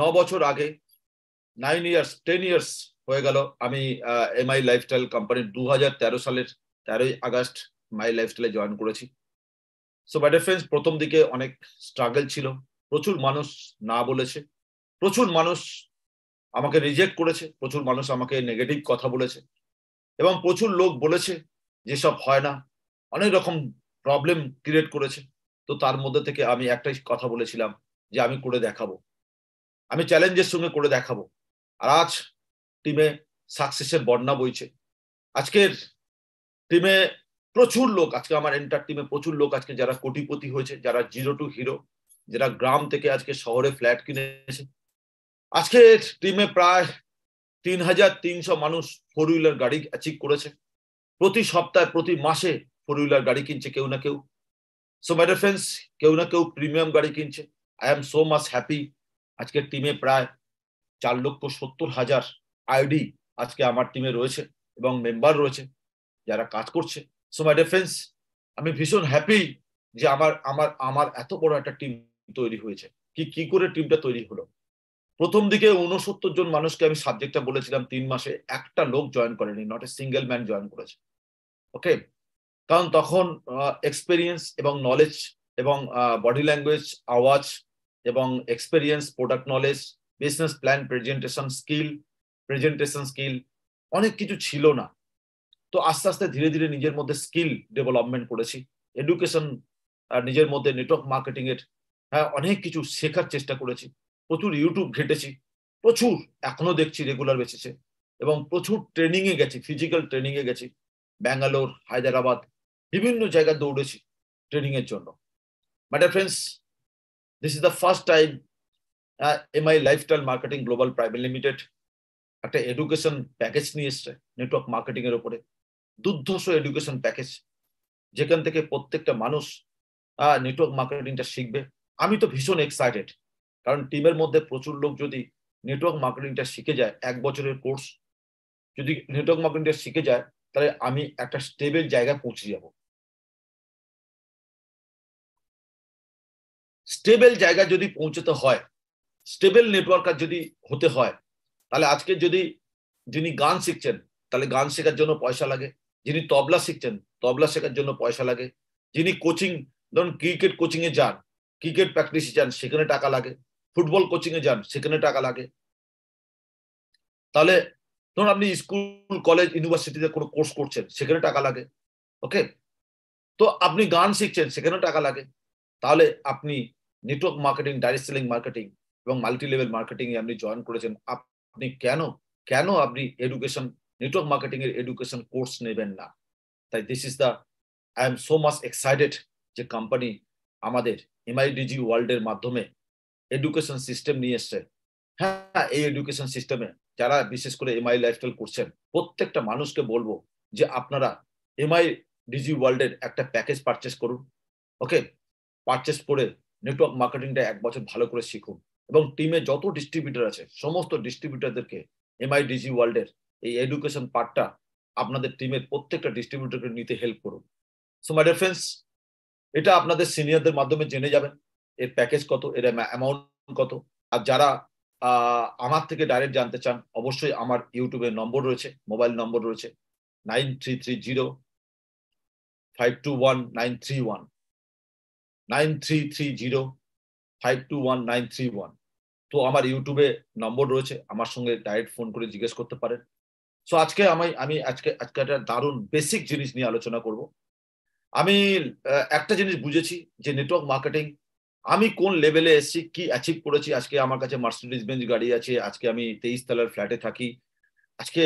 ন বছর আগে নাইন ইয়ার্স টেন ইয়ার্স হয়ে গেল আমি এমআই লাইফস্টাইল কোম্পানি দু হাজার তেরো সালের তেরোই আগস্ট মাই লাইফস্টাইলে জয়েন করেছি। সো বাই ফ্রেন্ডস প্রথম দিকে অনেক স্ট্রাগল ছিল। প্রচুর মানুষ না বলেছে। প্রচুর মানুষ আমাকে রিজেক্ট করেছে। প্রচুর মানুষ আমাকে নেগেটিভ কথা বলেছে। এবং প্রচুর লোক বলেছে যেসব হয় না। অনেক রকম প্রবলেম ক্রিয়েট করেছে। তো তার মধ্যে থেকে আমি একটাই কথা বলেছিলাম যে, আমি করে দেখাবো। আমি চ্যালেঞ্জের সঙ্গে করে দেখাবো। আর আজ টিমে সাকসেসের বন্যা বইছে। আজকের টিমে প্রচুর লোক, আজকে আমার এন্টার টিমে প্রচুর লোক আজকে যারা কোটিপতি হয়েছে, যারা জিরো টু হিরো যারা গ্রাম থেকে আজকে শহরে ফ্ল্যাট কিনেছে। আজকে টিমে প্রায় তিন হাজার তিনশো মানুষ ফোর হুইলার গাড়ি অ্যাচিভ করেছে। প্রতি সপ্তাহে, প্রতি মাসে ফোর হুইলার গাড়ি কিনছে কেউ না কেউ। সো মাই ফ্রেন্ডস কেউ না কেউ প্রিমিয়াম গাড়ি কিনছে। I am so much happy আজকের টিমে প্রায় চার লক্ষ সত্তর হাজার আইডি আজকে আমার টিমে রয়েছে এবং মেম্বার রয়েছে, যারা কাজ করছে। সো মাই ফ্রেন্ডস আমি ভীষণ হ্যাপি যে আমার আমার আমার এত বড় একটা টিম তৈরি হয়েছে। কি কি করে টিমটা তৈরি হলো? প্রথম দিকে উনসত্তর জন মানুষকে আমি সাবজেক্টটা বলেছিলাম তিন মাসে, একটা লোক জয়েন করেনি not a single man join করেছে। ওকে কারণ তখন এক্সপেরিয়েন্স এবং নলেজ এবং বডি ল্যাঙ্গুয়েজ আওয়াজ এবং experience product knowledge business plan presentation skill presentation skill অনেক কিছু ছিল না। তো আস্তে আস্তে ধীরে ধীরে নিজের মধ্যে স্কিল ডেভেলপমেন্ট করেছি। এডুকেশন নিজের মধ্যে নেটওয়ার্ক মার্কেটিং এর হ্যাঁ অনেক কিছু শেখার চেষ্টা করেছি। প্রচুর ইউটিউব ঘেটেছি। প্রচুর, এখনও দেখছি রেগুলার বেসিসে এবং প্রচুর ট্রেনিং এ গেছি ফিজিক্যাল ট্রেনিং এ গেছি। ব্যাঙ্গালোর, হায়দ্রাবাদ, বিভিন্ন জায়গায় দৌড়েছি ট্রেনিং এর জন্য। But friends this is the first time MI lifestyle marketing global private limited একটা এডুকেশন প্যাকেজ নিয়ে এসছে নেটওয়ার্ক মার্কেটিং এর উপরে। দুর্ধর্ষ এডুকেশন প্যাকেজ যেখান থেকে প্রত্যেকটা মানুষ নেটওয়ার্ক মার্কেটিংটা শিখবে। আমি তো ভীষণ এক্সাইটেড কারণ টিমের মধ্যে প্রচুর লোক যদি নেটওয়ার্ক মার্কেটিংটা শিখে যায়, এক বছরের কোর্স যদি নেটওয়ার্ক মার্কেটিংটা শিখে যায়, তাহলে আমি একটা স্টেবল জায়গায় পৌঁছে যাব। স্টেবল জায়গায় যদি পৌঁছতে হয়, স্টেবল নেটওয়ার্কার যদি হতে হয়, তাহলে আজকে যদি যিনি গান শিখছেন, তাহলে গান শেখার জন্য পয়সা লাগে। যিনি তবলা শিখছেন, তবলা শেখার জন্য পয়সা লাগে। যিনি কোচিং, ধরুন ক্রিকেট কোচিংয়ে যান, ক্রিকেট প্র্যাকটিসে যান, সেখানে টাকা লাগে। ফুটবল কোচিংয়ে যান, সেখানে টাকা লাগে। তাহলে ধরুন আপনি স্কুল, কলেজ, ইউনিভার্সিটিতে কোনো কোর্স করছেন, সেখানে টাকা লাগে। ওকে? তো আপনি গান শিখছেন, সেখানেও টাকা লাগে। তাহলে আপনি network marketing direct selling marketing এবং মাল্টি লেভেল মার্কেটিং এ আপনি জয়েন করেছেন, আপনি কেন কেন আপনি এডুকেশন নেটওয়ার্ক মার্কেটিং এর এডুকেশন কোর্স নেবেন না? তাই this is the I am so much excited যে কোম্পানি আমাদের এমআইডিজি ওয়ার্ল্ডের মাধ্যমে এডুকেশন সিস্টেম নিয়ে এসছে। হ্যাঁ এই এডুকেশন সিস্টেমে যারা বিশেষ করে এমআই লাইফস্টাইল করছেন, প্রত্যেকটা মানুষকে বলব যে আপনারা এমআই ডিজি ওয়ার্ল্ডের একটা প্যাকেজ পারচেস করুন। ওকে পারচেস করে নেটওয়ার্ক মার্কেটিংটা এক বছর ভালো করে শিখুন। এবং টিমে যত ডিস্ট্রিবিউটার আছে, সমস্ত ডিস্ট্রিবিউটারদেরকে এমআই ডিজি ওয়ার্ল্ডের এই এডুকেশন পার্টটা আপনাদের টিমের প্রত্যেকটা ডিস্ট্রিবিউটারকে নিতে হেল্প করুন। সো মাই ফ্রেন্ডস এটা আপনাদের সিনিয়রদের মাধ্যমে জেনে যাবেন, এর প্যাকেজ কত, এর অ্যামাউন্ট কত। আর যারা আমার থেকে ডাইরেক্ট জানতে চান, অবশ্যই আমার ইউটিউবে নম্বর রয়েছে মোবাইল নম্বর রয়েছে nine three three zero five two one nine three one nine three three zero five two one nine three one তো আমার ইউটিউবে নম্বর রয়েছে, আমার সঙ্গে ডাইরেক্ট ফোন করে জিজ্ঞেস করতে পারেন। সো আজকে আমি আমি আজকে আজকে একটা দারুণ বেসিক জিনিস নিয়ে আলোচনা করব। আমি একটা জিনিস বুঝেছি যে নেটওয়ার্ক মার্কেটিং আমি কোন লেভেলে এসেছি, কি অ্যাচিভ করেছি, আজকে আমার কাছে মার্সিডিজ বেঞ্চ গাড়ি আছে, আজকে আমি তেইশ তলার ফ্ল্যাটে থাকি। আজকে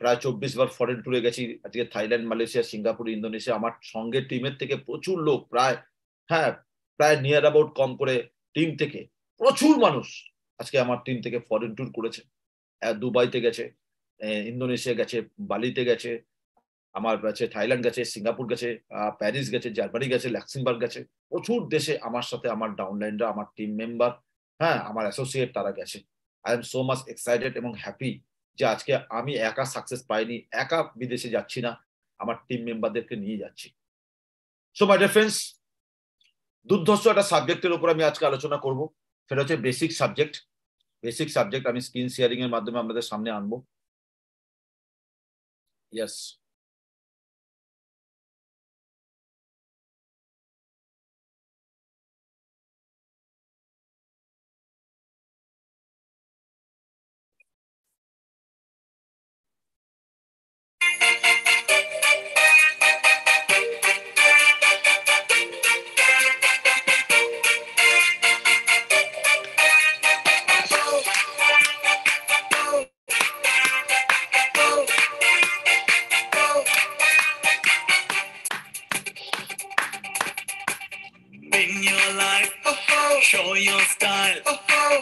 প্রায় চব্বিশ বার ফরেন ট্যুরে গেছি, আজকে থাইল্যান্ড, মালয়েশিয়া, সিঙ্গাপুর, ইন্দোনেশিয়া, আমার সঙ্গে টিমের থেকে প্রচুর লোক, প্রায় হ্যাঁ প্রায় নিয়ার অ্যাবাউট কম করে টিম থেকে, প্রচুর মানুষ আজকে আমার টিম থেকে ফরেন ট্যুর করেছে। দুবাইতে গেছে ইন্দোনেশিয়া গেছে, বালিতে গেছে, আমার গেছে থাইল্যান্ড গেছে, সিঙ্গাপুর গেছে প্যারিস গেছে, জার্মানি গেছে ল্যাক্সিমবার্গ গেছে। প্রচুর দেশে আমার সাথে আমার ডাউনলাইনরা আমার টিম মেম্বার হ্যাঁ আমার অ্যাসোসিয়েট তারা গেছে। I am so much excited এবং হ্যাপি যে আজকে আমি একা সাকসেস পাইনি, একা বিদেশে যাচ্ছি না, আমার টিম মেম্বারদেরকে নিয়ে যাচ্ছি। সো মাই ডিয়ার দুর্ধর্ষ একটা সাবজেক্টের উপর আমি আজকে আলোচনা করব। সেটা হচ্ছে বেসিক সাবজেক্ট বেসিক সাবজেক্ট আমি স্ক্রিন শেয়ারিং এর মাধ্যমে আপনাদের সামনে আনব। Yes in Show your style.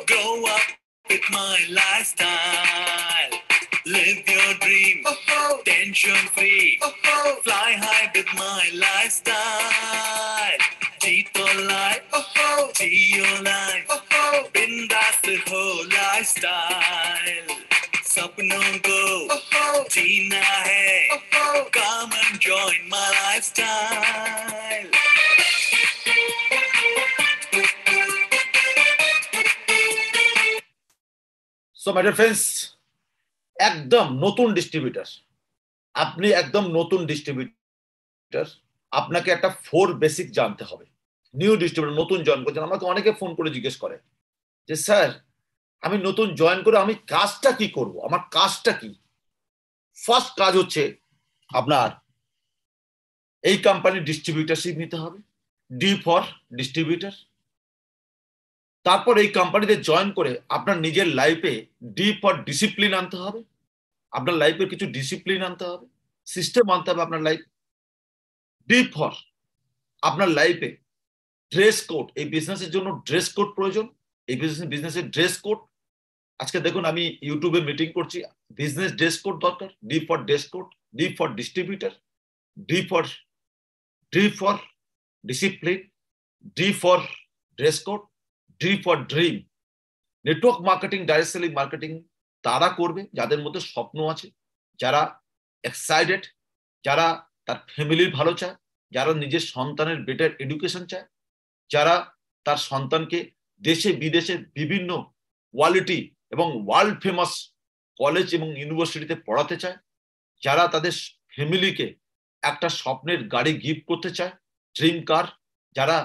Grow up with my lifestyle. Live your dream. Tension free. Fly high with my lifestyle. Cheat your life. See your life. Bindas the whole lifestyle. सपनों को जीना है come and join my lifestyle So my friends একদম নতুন distributor আপনি একদম নতুন distributor আপনাকে একটা ফোর বেসিক জানতে হবে। নিউ ডিস্ট্রিবিউটার নতুন জয়েন করছেন, আমাকে অনেকে ফোন করে জিজ্ঞেস করে যে, স্যার, আমি নতুন জয়েন করে আমি কাজটা কি করব? আমার কাজটা কি? ফার্স্ট কাজ হচ্ছে আপনার এই কোম্পানির ডিস্ট্রিবিউটারশিপ নিতে হবে। ডি ফর ডিস্ট্রিবিউটার তারপর এই কোম্পানিতে জয়েন করে আপনার নিজের লাইফে ডিপ ফর ডিসিপ্লিন আনতে হবে। আপনার লাইফে কিছু ডিসিপ্লিন আনতে হবে। সিস্টেম আনতে হবে আপনার লাইফ ডিপ ফর আপনার লাইফে ড্রেস কোড এই বিজনেসের জন্য ড্রেস কোড প্রয়োজন। এই বিজনেস বিজনেসের ড্রেস কোড আজকে দেখুন আমি ইউটিউবে মিটিং করছি। বিজনেস ড্রেস কোড দরকার। D for dress code D for distributor D for D for discipline D for dress code D for dream network marketing direct selling marketing তারা করবে, যাদের মধ্যে স্বপ্ন আছে, যারা এক্সাইটেড যারা তার ফ্যামিলির ভালো চায়, যারা নিজের সন্তানের বেটার এডুকেশন চায়, যারা তার সন্তানকে দেশে, বিদেশে বিভিন্ন কোয়ালিটি এবং ওয়ার্ল্ড ফেমাস কলেজ এবং ইউনিভার্সিটিতে পড়াতে চায়, যারা তাদের ফ্যামিলিকে একটা স্বপ্নের গাড়ি গিফট করতে চায় ড্রিম কার যারা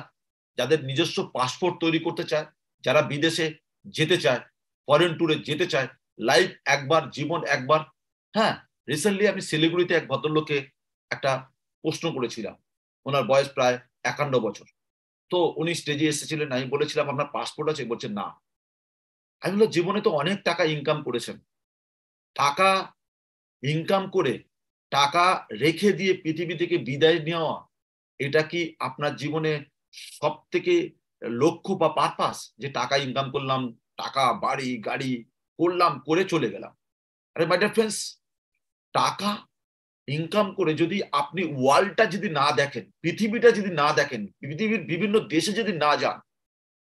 যাদের নিজস্ব পাসপোর্ট তৈরি করতে চায়, যারা বিদেশে যেতে চায় ফরেন ট্যুরে যেতে চায় লাইফ একবার, জীবন একবার। হ্যাঁ রিসেন্টলি আমি শিলিগুড়িতে এক ভদ্রলোককে একটা প্রশ্ন করেছিলাম। ওনার বয়স প্রায় একান্ন বছর। তো উনি স্টেজে এসেছিলেন, আমি বলেছিলাম, আপনার পাসপোর্ট আছে? বলছেন না। আমি বললাম, জীবনে তো অনেক টাকা ইনকাম করেছেন। টাকা ইনকাম করে টাকা রেখে দিয়ে পৃথিবী থেকে বিদায় নেওয়া, এটা কি আপনার জীবনে সব থেকে লক্ষ্য বা পারপাস যে টাকা ইনকাম করলাম, টাকা, বাড়ি, গাড়ি করলাম, করে চলে গেলাম। আরে মাই ডিয়ার ফ্রেন্ডস টাকা ইনকাম করে যদি আপনি ওয়ার্ল্ডটা যদি না দেখেন, পৃথিবীটা যদি না দেখেন, পৃথিবীর বিভিন্ন দেশে যদি না যান,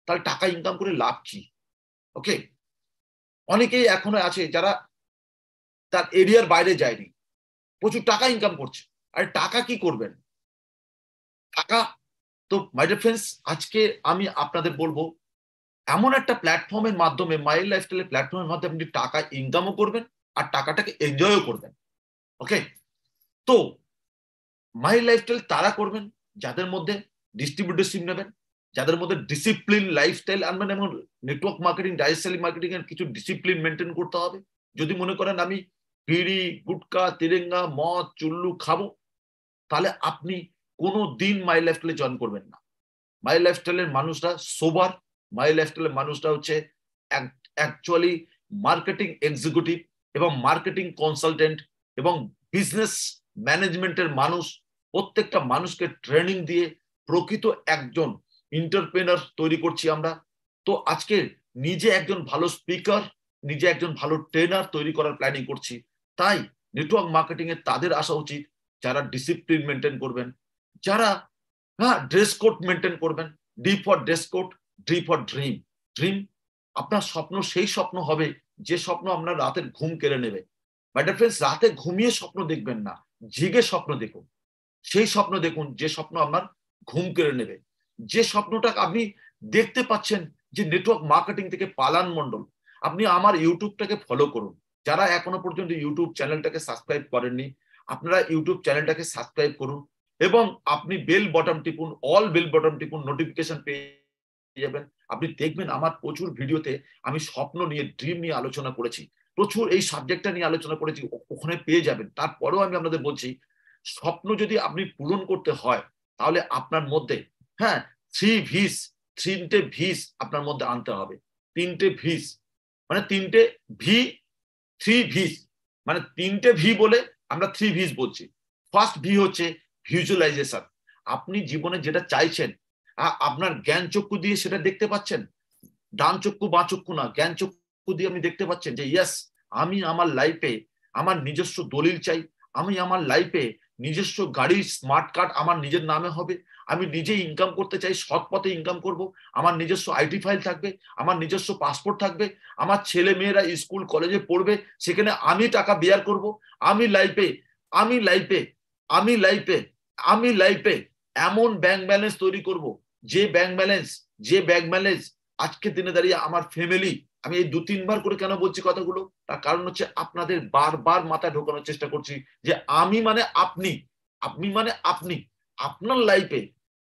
তাহলে টাকা ইনকাম করে লাভ কি? ওকে অনেকেই এখনও আছে যারা তার এরিয়ার বাইরে যায়নি, প্রচুর টাকা ইনকাম করছে। আর টাকা কি করবেন? টাকা তো মাই ফ্রেন্ডস আজকে আমি আপনাদের বলব, এমন একটা প্ল্যাটফর্মের মাধ্যমে মাই লাইফস্টাইলের প্ল্যাটফর্মের মাধ্যমে আপনি টাকা ইনকামও করবেন আর টাকাটাকে এনজয়ও করবেন ওকে তো মাই লাইফস্টাইল তারা করবেন, যাদের মধ্যে ডিস্ট্রিবিউটারশিপ নেবেন, যাদের মধ্যে ডিসিপ্লিন লাইফস্টাইল আনবেন, এবং network marketing direct selling marketing এর কিছু ডিসিপ্লিন মেনটেন করতে হবে। যদি মনে করেন আমি বিড়ি, গুটকা, তিরেঙ্গা, মদ, চুল্লু খাব, তাহলে আপনি কোনো দিন মাই লাইফস্টাইলে জয়েন করবেন না। মাই লাইফস্টাইলের মানুষরা সোবার মাই লাইফস্টাইলের মানুষরা হচ্ছে অ্যাকচুয়ালি মার্কেটিং এক্সিকিউটিভ এবং মার্কেটিং কনসালটেন্ট এবং বিজনেস ম্যানেজমেন্টের মানুষ, প্রত্যেকটা মানুষকে ট্রেনিং দিয়ে প্রকৃত একজন ইন্টারপ্রেনার তৈরি করছি আমরা। তো আজকে নিজে একজন ভালো স্পিকার নিজে একজন ভালো ট্রেনার তৈরি করার প্ল্যানিং করছি। তাই নেটওয়ার্ক মার্কেটিং এ তাদের আসা উচিত, যারা ডিসিপ্লিন মেনটেন করবেন। যারা হ্যাঁ ড্রেস কোড মেনটেন করবেন D for dress code D for dream dream আপনার স্বপ্ন সেই স্বপ্ন হবে, যে স্বপ্ন আপনার রাতের ঘুম কেড়ে নেবে। মাই ফ্রেন্ডস রাতে ঘুমিয়ে স্বপ্ন দেখবেন না, জেগে স্বপ্ন দেখুন। সেই স্বপ্ন দেখুন, যে স্বপ্ন আপনার ঘুম কেড়ে নেবে। যে স্বপ্নটা আপনি দেখতে পাচ্ছেন, যে নেটওয়ার্ক মার্কেটিং থেকে পালান মন্ডল আপনি আমার ইউটিউবটাকে ফলো করুন। যারা এখনও পর্যন্ত ইউটিউব চ্যানেলটাকে সাবস্ক্রাইব করেননি, আপনারা ইউটিউব চ্যানেলটাকে সাবস্ক্রাইব করুন। এবং আপনি বেল বটম টিপুন অল বেল বটম টিপুন নোটিফিকেশন পেয়ে যাবেন। আপনি দেখবেন আমার প্রচুর ভিডিওতে আমি স্বপ্ন নিয়ে ড্রিম নিয়ে আলোচনা করেছি। প্রচুর এই সাবজেক্টটা নিয়ে আলোচনা করেছি ওখানে পেয়ে যাবেন। তারপরেও আমি আপনাদের বলছি, স্বপ্ন যদি আপনি পূরণ করতে হয়, তাহলে আপনার মধ্যে হ্যাঁ থ্রি ভিস তিনটে ভিস আপনার মধ্যে আনতে হবে। তিনটে ভিস মানে তিনটে ভি থ্রি ভিস মানে তিনটে ভি বলে আমরা থ্রি ভিস বলছি। ফার্স্ট ভি হচ্ছে ভিজুয়ালাইজেশন আপনি জীবনে যেটা চাইছেন আপনার জ্ঞান চক্ষু দিয়ে সেটা দেখতে পাচ্ছেন? ডান চক্ষু, বা চক্ষু না, জ্ঞান চক্ষু দিয়ে আপনি দেখতে পাচ্ছেন যে ইয়েস আমি আমার লাইফে আমার নিজস্ব দলিল চাই। আমি আমার লাইফে নিজস্ব গাড়ি স্মার্ট কার্ড আমার নিজের নামে হবে। আমি নিজে ইনকাম করতে চাই, সৎ পথে ইনকাম করব। আমার নিজস্ব আইটি ফাইল থাকবে, আমার নিজস্ব পাসপোর্ট থাকবে। আমার ছেলে মেয়েরা স্কুল কলেজে পড়বে, সেখানে আমি টাকা বেয়ার করব। আমি লাইফে আমি লাইফে আমি লাইফে আমি লাইফে এমন ব্যাংক ব্যালেন্স তৈরি করব, যে ব্যাংক ব্যালেন্স যে ব্যাংক ব্যালেন্স আজকের দিনে দাঁড়িয়ে আমার ফ্যামিলি আমি এই দু তিনবার করে কেন বলছি কথাগুলো? তার কারণ হচ্ছে আপনাদের বারবার মাথায় ঢোকানোর চেষ্টা করছি যে আমি মানে আপনি আপনি মানে আপনি। আপনার লাইফে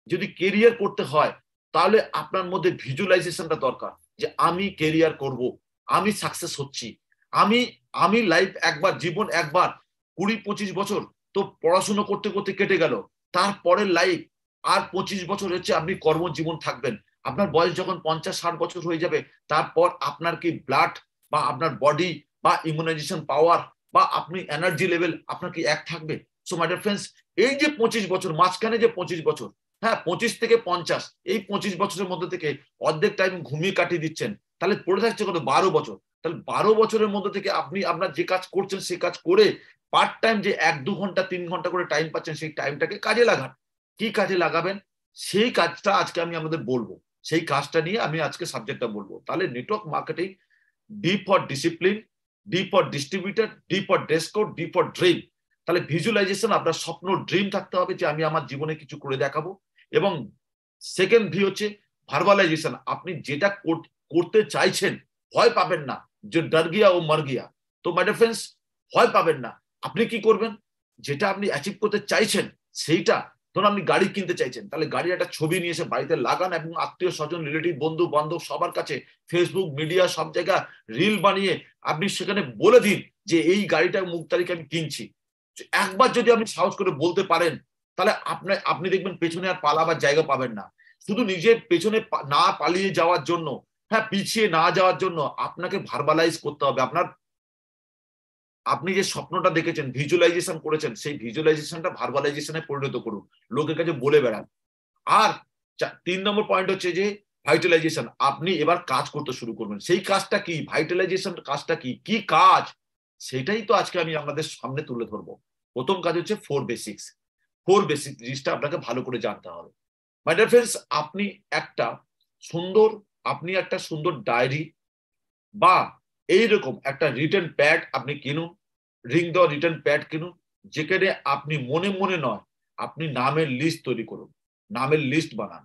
যদি কেরিয়ার করতে হয়, তাহলে আপনার মধ্যে ভিজুয়ালাইজেশনটা দরকার যে আমি কেরিয়ার করব, আমি সাকসেস হচ্ছি। আমি আমি লাইফ একবার, জীবন একবার, কুড়ি পঁচিশ বছর তো পড়াশুনো করতে করতে কেটে গেল। তারপরের লাইফ আর পঁচিশ বছর হচ্ছে আপনি কর্মজীবন থাকবেন। আপনার বয়স যখন পঞ্চাশ ষাট বছর হয়ে যাবে, তারপর আপনার কি ব্লাড বা আপনার বডি বা ইমিউনাইজেশন পাওয়ার বা আপনি এনার্জি লেভেল আপনার কি এক থাকবে? সো মাই ফ্রেন্ডস এই যে পঁচিশ বছর, মাঝখানে যে পঁচিশ বছর হ্যাঁ পঁচিশ থেকে পঞ্চাশ, এই পঁচিশ বছরের মধ্যে থেকে অর্ধেক টাইম ঘুমিয়ে কাটিয়ে দিচ্ছেন। তাহলে পড়ে থাকছে কত? বারো বছর। তাহলে বারো বছরের মধ্যে থেকে আপনি আপনার যে কাজ করছেন, সে কাজ করে পার্ট টাইম যে এক, দু ঘণ্টা, তিন ঘণ্টা করে টাইম পাচ্ছেন সেই টাইমটাকে কাজে লাগান। কি কাজে লাগাবেন? সেই কাজটা আজকে আমি আমাদের বলব। সেই কাজটা নিয়ে আমি আজকে সাবজেক্টটা বলব। তাহলে network marketing D for discipline D for distributor D for dress code D for dream তাহলে ভিজুয়ালাইজেশন আপনার স্বপ্ন ড্রিম থাকতে হবে যে আমি আমার জীবনে কিছু করে দেখাবো। এবং সেকেন্ড ভি হচ্ছে ভার্বালাইজেশন আপনি যেটা করতে চাইছেন, ভয় পাবেন না। যে ডার গিয়া ও মার গিয়া তো মাই ফ্রেন্ডস ভয় পাবেন না। আপনি কি করবেন? যেটা আপনি অ্যাচিভ করতে চাইছেন, সেইটা, ধরুন আপনি গাড়ি কিনতে চাইছেন, তাহলে গাড়ির একটা ছবি নিয়ে এসে বাড়িতে লাগান এবং আত্মীয় স্বজন রিলেটিভ বন্ধু, বান্ধব সবার কাছে ফেসবুক মিডিয়া সব জায়গা রিল বানিয়ে আপনি সেখানে বলে দিন যে এই গাড়িটা মুখ তারিখে আমি কিনছি। একবার যদি আপনি সাহস করে বলতে পারেন, তাহলে আপনার আপনি দেখবেন পেছনে আর পালাবার জায়গা পাবেন না। শুধু নিজের পেছনে না পালিয়ে যাওয়ার জন্য হ্যাঁ পিছিয়ে না যাওয়ার জন্য আপনাকে ভার্বালাইজ করতে হবে। আপনার আপনি যে স্বপ্নটা দেখেছেন ভিজুয়ালাইজেশন করেছেন, সেই ভিজুয়ালাইজেশনটা ভার্বালাইজেশনে পরিণত করুন। লোকের কাছে বলে বেড়ান। আর তিন নম্বর পয়েন্ট হচ্ছে যে ভাইটালাইজেশন আপনি এবার কাজ করতে শুরু করবেন। সেই কাজটা কি? ভাইটালাইজেশন কাজটা কি? কি কাজ? সেটাই তো আজকে আমি আপনাদের সামনে তুলে ধরবো। প্রথম কাজ হচ্ছে ফোর বেসিক্স ফোর বেসিক জিনিসটা আপনাকে ভালো করে জানতে হবে। মাই ডিয়ার ফ্রেন্ডস আপনি একটা সুন্দর, আপনি একটা সুন্দর ডায়েরি বা এইরকম একটা রিটার্ন প্যাড আপনি কিনুন রিং দেওয়া রিটার্ন প্যাড কিনুন, যেখানে আপনি মনে মনে নয়, আপনি নামের লিস্ট তৈরি করুন, নামের লিস্ট বানান।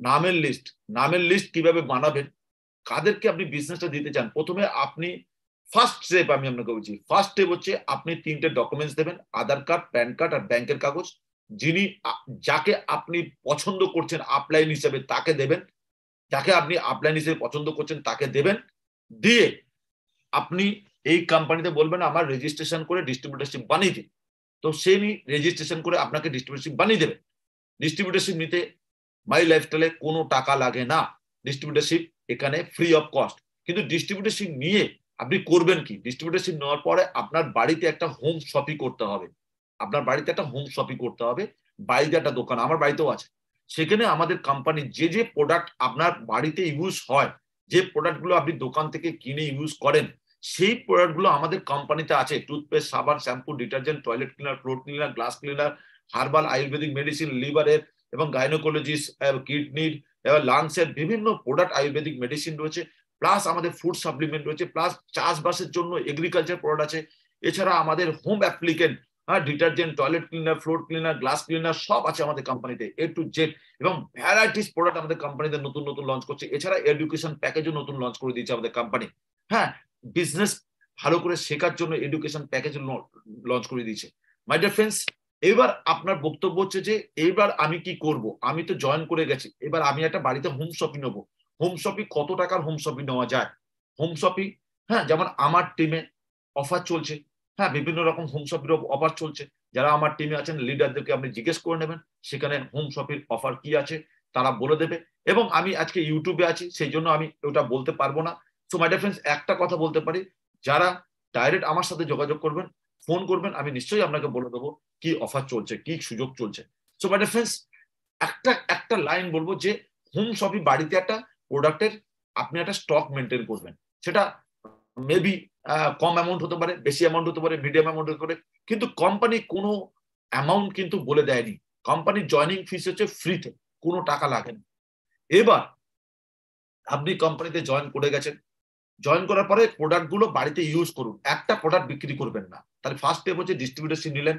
নামের লিস্ট নামের লিস্ট কীভাবে বানাবেন, কাদেরকে আপনি বিজনেসটা দিতে চান? প্রথমে আপনি ফার্স্ট স্টেপ আমি আপনাকে বলছি ফার্স্ট স্টেপ হচ্ছে আপনি তিনটে ডকুমেন্টস দেবেন, আধার কার্ড প্যান কার্ড আর ব্যাংকের কাগজ। যিনি যাকে আপনি পছন্দ করছেন আপলাইন হিসেবে তাকে দেবেন, যাকে আপনি আপলাইন হিসেবে পছন্দ করছেন তাকে দেবেন। দিয়ে আপনি এই কোম্পানিতে বলবেন, আমার রেজিস্ট্রেশন করে ডিস্ট্রিবিউটারশিপ বানিয়ে দিন। তো সে রেজিস্ট্রেশন করে আপনাকে ডিস্ট্রিবিউটারশিপ বানিয়ে দেবে। ডিস্ট্রিবিউটারশিপ নিতে মাই লাইফস্টাইলে কোনো টাকা লাগে না। ডিস্ট্রিবিউটারশিপ এখানে ফ্রি অফ কস্ট কিন্তু ডিস্ট্রিবিউটারশিপ নিয়ে আপনি করবেন কি? ডিস্ট্রিবিউটারশিপ নেওয়ার পরে আপনার বাড়িতে একটা হোম শপিং করতে হবে। আপনার বাড়িতে একটা হোম শপিং করতে হবে। বাড়িতে একটা দোকান, আমার বাড়িতেও আছে। সেখানে আমাদের কোম্পানি যে যে প্রোডাক্ট আপনার বাড়িতে ইউজ হয়, যে প্রোডাক্টগুলো আপনি দোকান থেকে কিনে ইউজ করেন সেই প্রোডাক্টগুলো আমাদের কোম্পানিতে আছে। টুথপেস্ট সাবান shampoo detergent toilet cleaner floor cleaner glass cleaner herbal Ayurvedic medicine লিভারের এবং গাইনোকোলজিস্ট কিডনির এবার লাংসের বিভিন্ন প্রোডাক্ট আয়ুর্বেদিক মেডিসিন রয়েছে। প্লাস আমাদের ফুড সাপ্লিমেন্ট রয়েছে। প্লাস চাষবাসের জন্য এগ্রিকালচার প্রোডাক্ট আছে। এছাড়া আমাদের হোম অ্যাপ্লিকেন্ট হ্যাঁ detergent toilet cleaner floor cleaner glass cleaner সব আছে আমাদের কোম্পানিতে এ টু জেড এবং ভ্যারাইটিস প্রোডাক্ট আমাদের কোম্পানিতে নতুন নতুন লঞ্চ করছে। এছাড়া এডুকেশন প্যাকেজও নতুন লঞ্চ করে দিয়েছে আমাদের কোম্পানি হ্যাঁ বিজনেস ভালো করে শেখার জন্য এডুকেশন প্যাকেজ লঞ্চ করে দিয়েছে। মাই ডিয়ার ফ্রেন্ডস এবার আপনার বক্তব্য হচ্ছে যে, এবার আমি কি করব? আমি তো জয়েন করে গেছি। এবার আমি একটা বাড়িতে হোম শপিং নেব। হোম শপিং কত টাকার হোম শপিং নেওয়া যায়? হোম শপিং হ্যাঁ যেমন আমার টিমে অফার চলছে। হ্যাঁ বিভিন্ন রকম হোম শপিং অফার চলছে। যারা আমার টিমে আছেন লিডারদেরকে আপনি জিজ্ঞেস করে নেবেন, সেখানে হোম শপিং অফার কি আছে, তারা বলে দেবে। এবং আমি আজকে ইউটিউবে আছি, সেই জন্য আমি ওটা বলতে পারব না। সো মাই ডিফারেন্স একটা কথা বলতে পারি। যারা ডাইরেক্ট আমার সাথে যোগাযোগ করবেন ফোন করবেন, আমি নিশ্চয়ই আপনাকে বলে দেবো কি অফার চলছে, কি সুযোগ চলছে। সো মাই ডিফারেন্স একটা একটা লাইন বলব যে হোম শপিং বাড়িতে একটা প্রোডাক্টের আপনি একটা স্টক মেনটেন করবেন। সেটা মেবি কম অ্যামাউন্ট হতে পারে, বেশি অ্যামাউন্ট হতে পারে মিডিয়াম অ্যামাউন্ট হতে পারে, কিন্তু কোম্পানি কোনো অ্যামাউন্ট কিন্তু বলে দেয়নি। কোম্পানির জয়নিং ফিস হচ্ছে ফ্রিতে কোনো টাকা লাগে না এবার আপনি কোম্পানিতে জয়েন করে গেছেন জয়েন করার পরে প্রোডাক্টগুলো বাড়িতে ইউজ করুন একটা প্রোডাক্ট বিক্রি করবেন না তাহলে ফার্স্ট স্টেপ হচ্ছে ডিস্ট্রিবিউটারশিপ নিলেন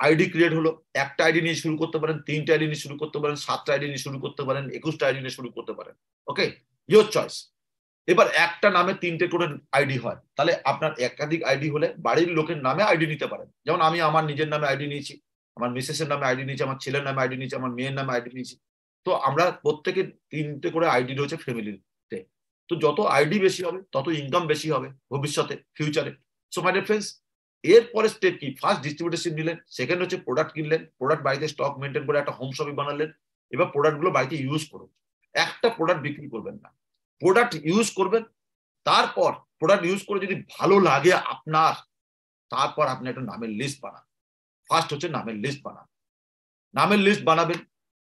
আইডি ক্রিয়েট হলো একটা আইডি নিয়ে শুরু করতে পারেন তিনটা আইডি নিয়ে শুরু করতে পারেন সাতটা আইডি নিয়ে শুরু করতে পারেন একুশটা আইডি নিয়ে শুরু করতে পারেন ওকে ইয়োর চয়েস এবার একটা নামে তিনটে করে আইডি হয় তাহলে আপনার একাধিক আইডি হলে বাড়ির লোকের নামে আইডি নিতে পারেন যেমন আমি আমার নিজের নামে আইডি নিয়েছি আমার মিসেসের নামে আইডি নিয়েছি আমার ছেলের নামে আইডি নিয়েছি আমার মেয়ের নামে আইডি নিয়েছি তো আমরা প্রত্যেকের তিনটে করে আইডি রয়েছে ফ্যামিলিতে তো যত আইডি বেশি হবে, তত ইনকাম বেশি হবে ভবিষ্যতে ফিউচারে সো মাই ফ্রেন্ডস এরপরে স্টেপ কি? ফার্স্ট ডিস্ট্রিবিউটারশিপ নিলেন সেকেন্ড হচ্ছে প্রোডাক্ট কিনলেন প্রোডাক্ট বাড়িতে স্টক মেনটেন করে একটা হোম শপিং বানালেন, এবার প্রোডাক্টগুলো বাড়িতে ইউজ করুন। একটা প্রোডাক্ট বিক্রি করবেন না। প্রোডাক্ট ইউজ করবেন, তারপর প্রোডাক্ট ইউজ করে যদি ভালো লাগে আপনার, তারপর আপনি একটা নামের লিস্ট বানান। ফার্স্ট হচ্ছে নামের লিস্ট বানান। নামের লিস্ট বানাবেন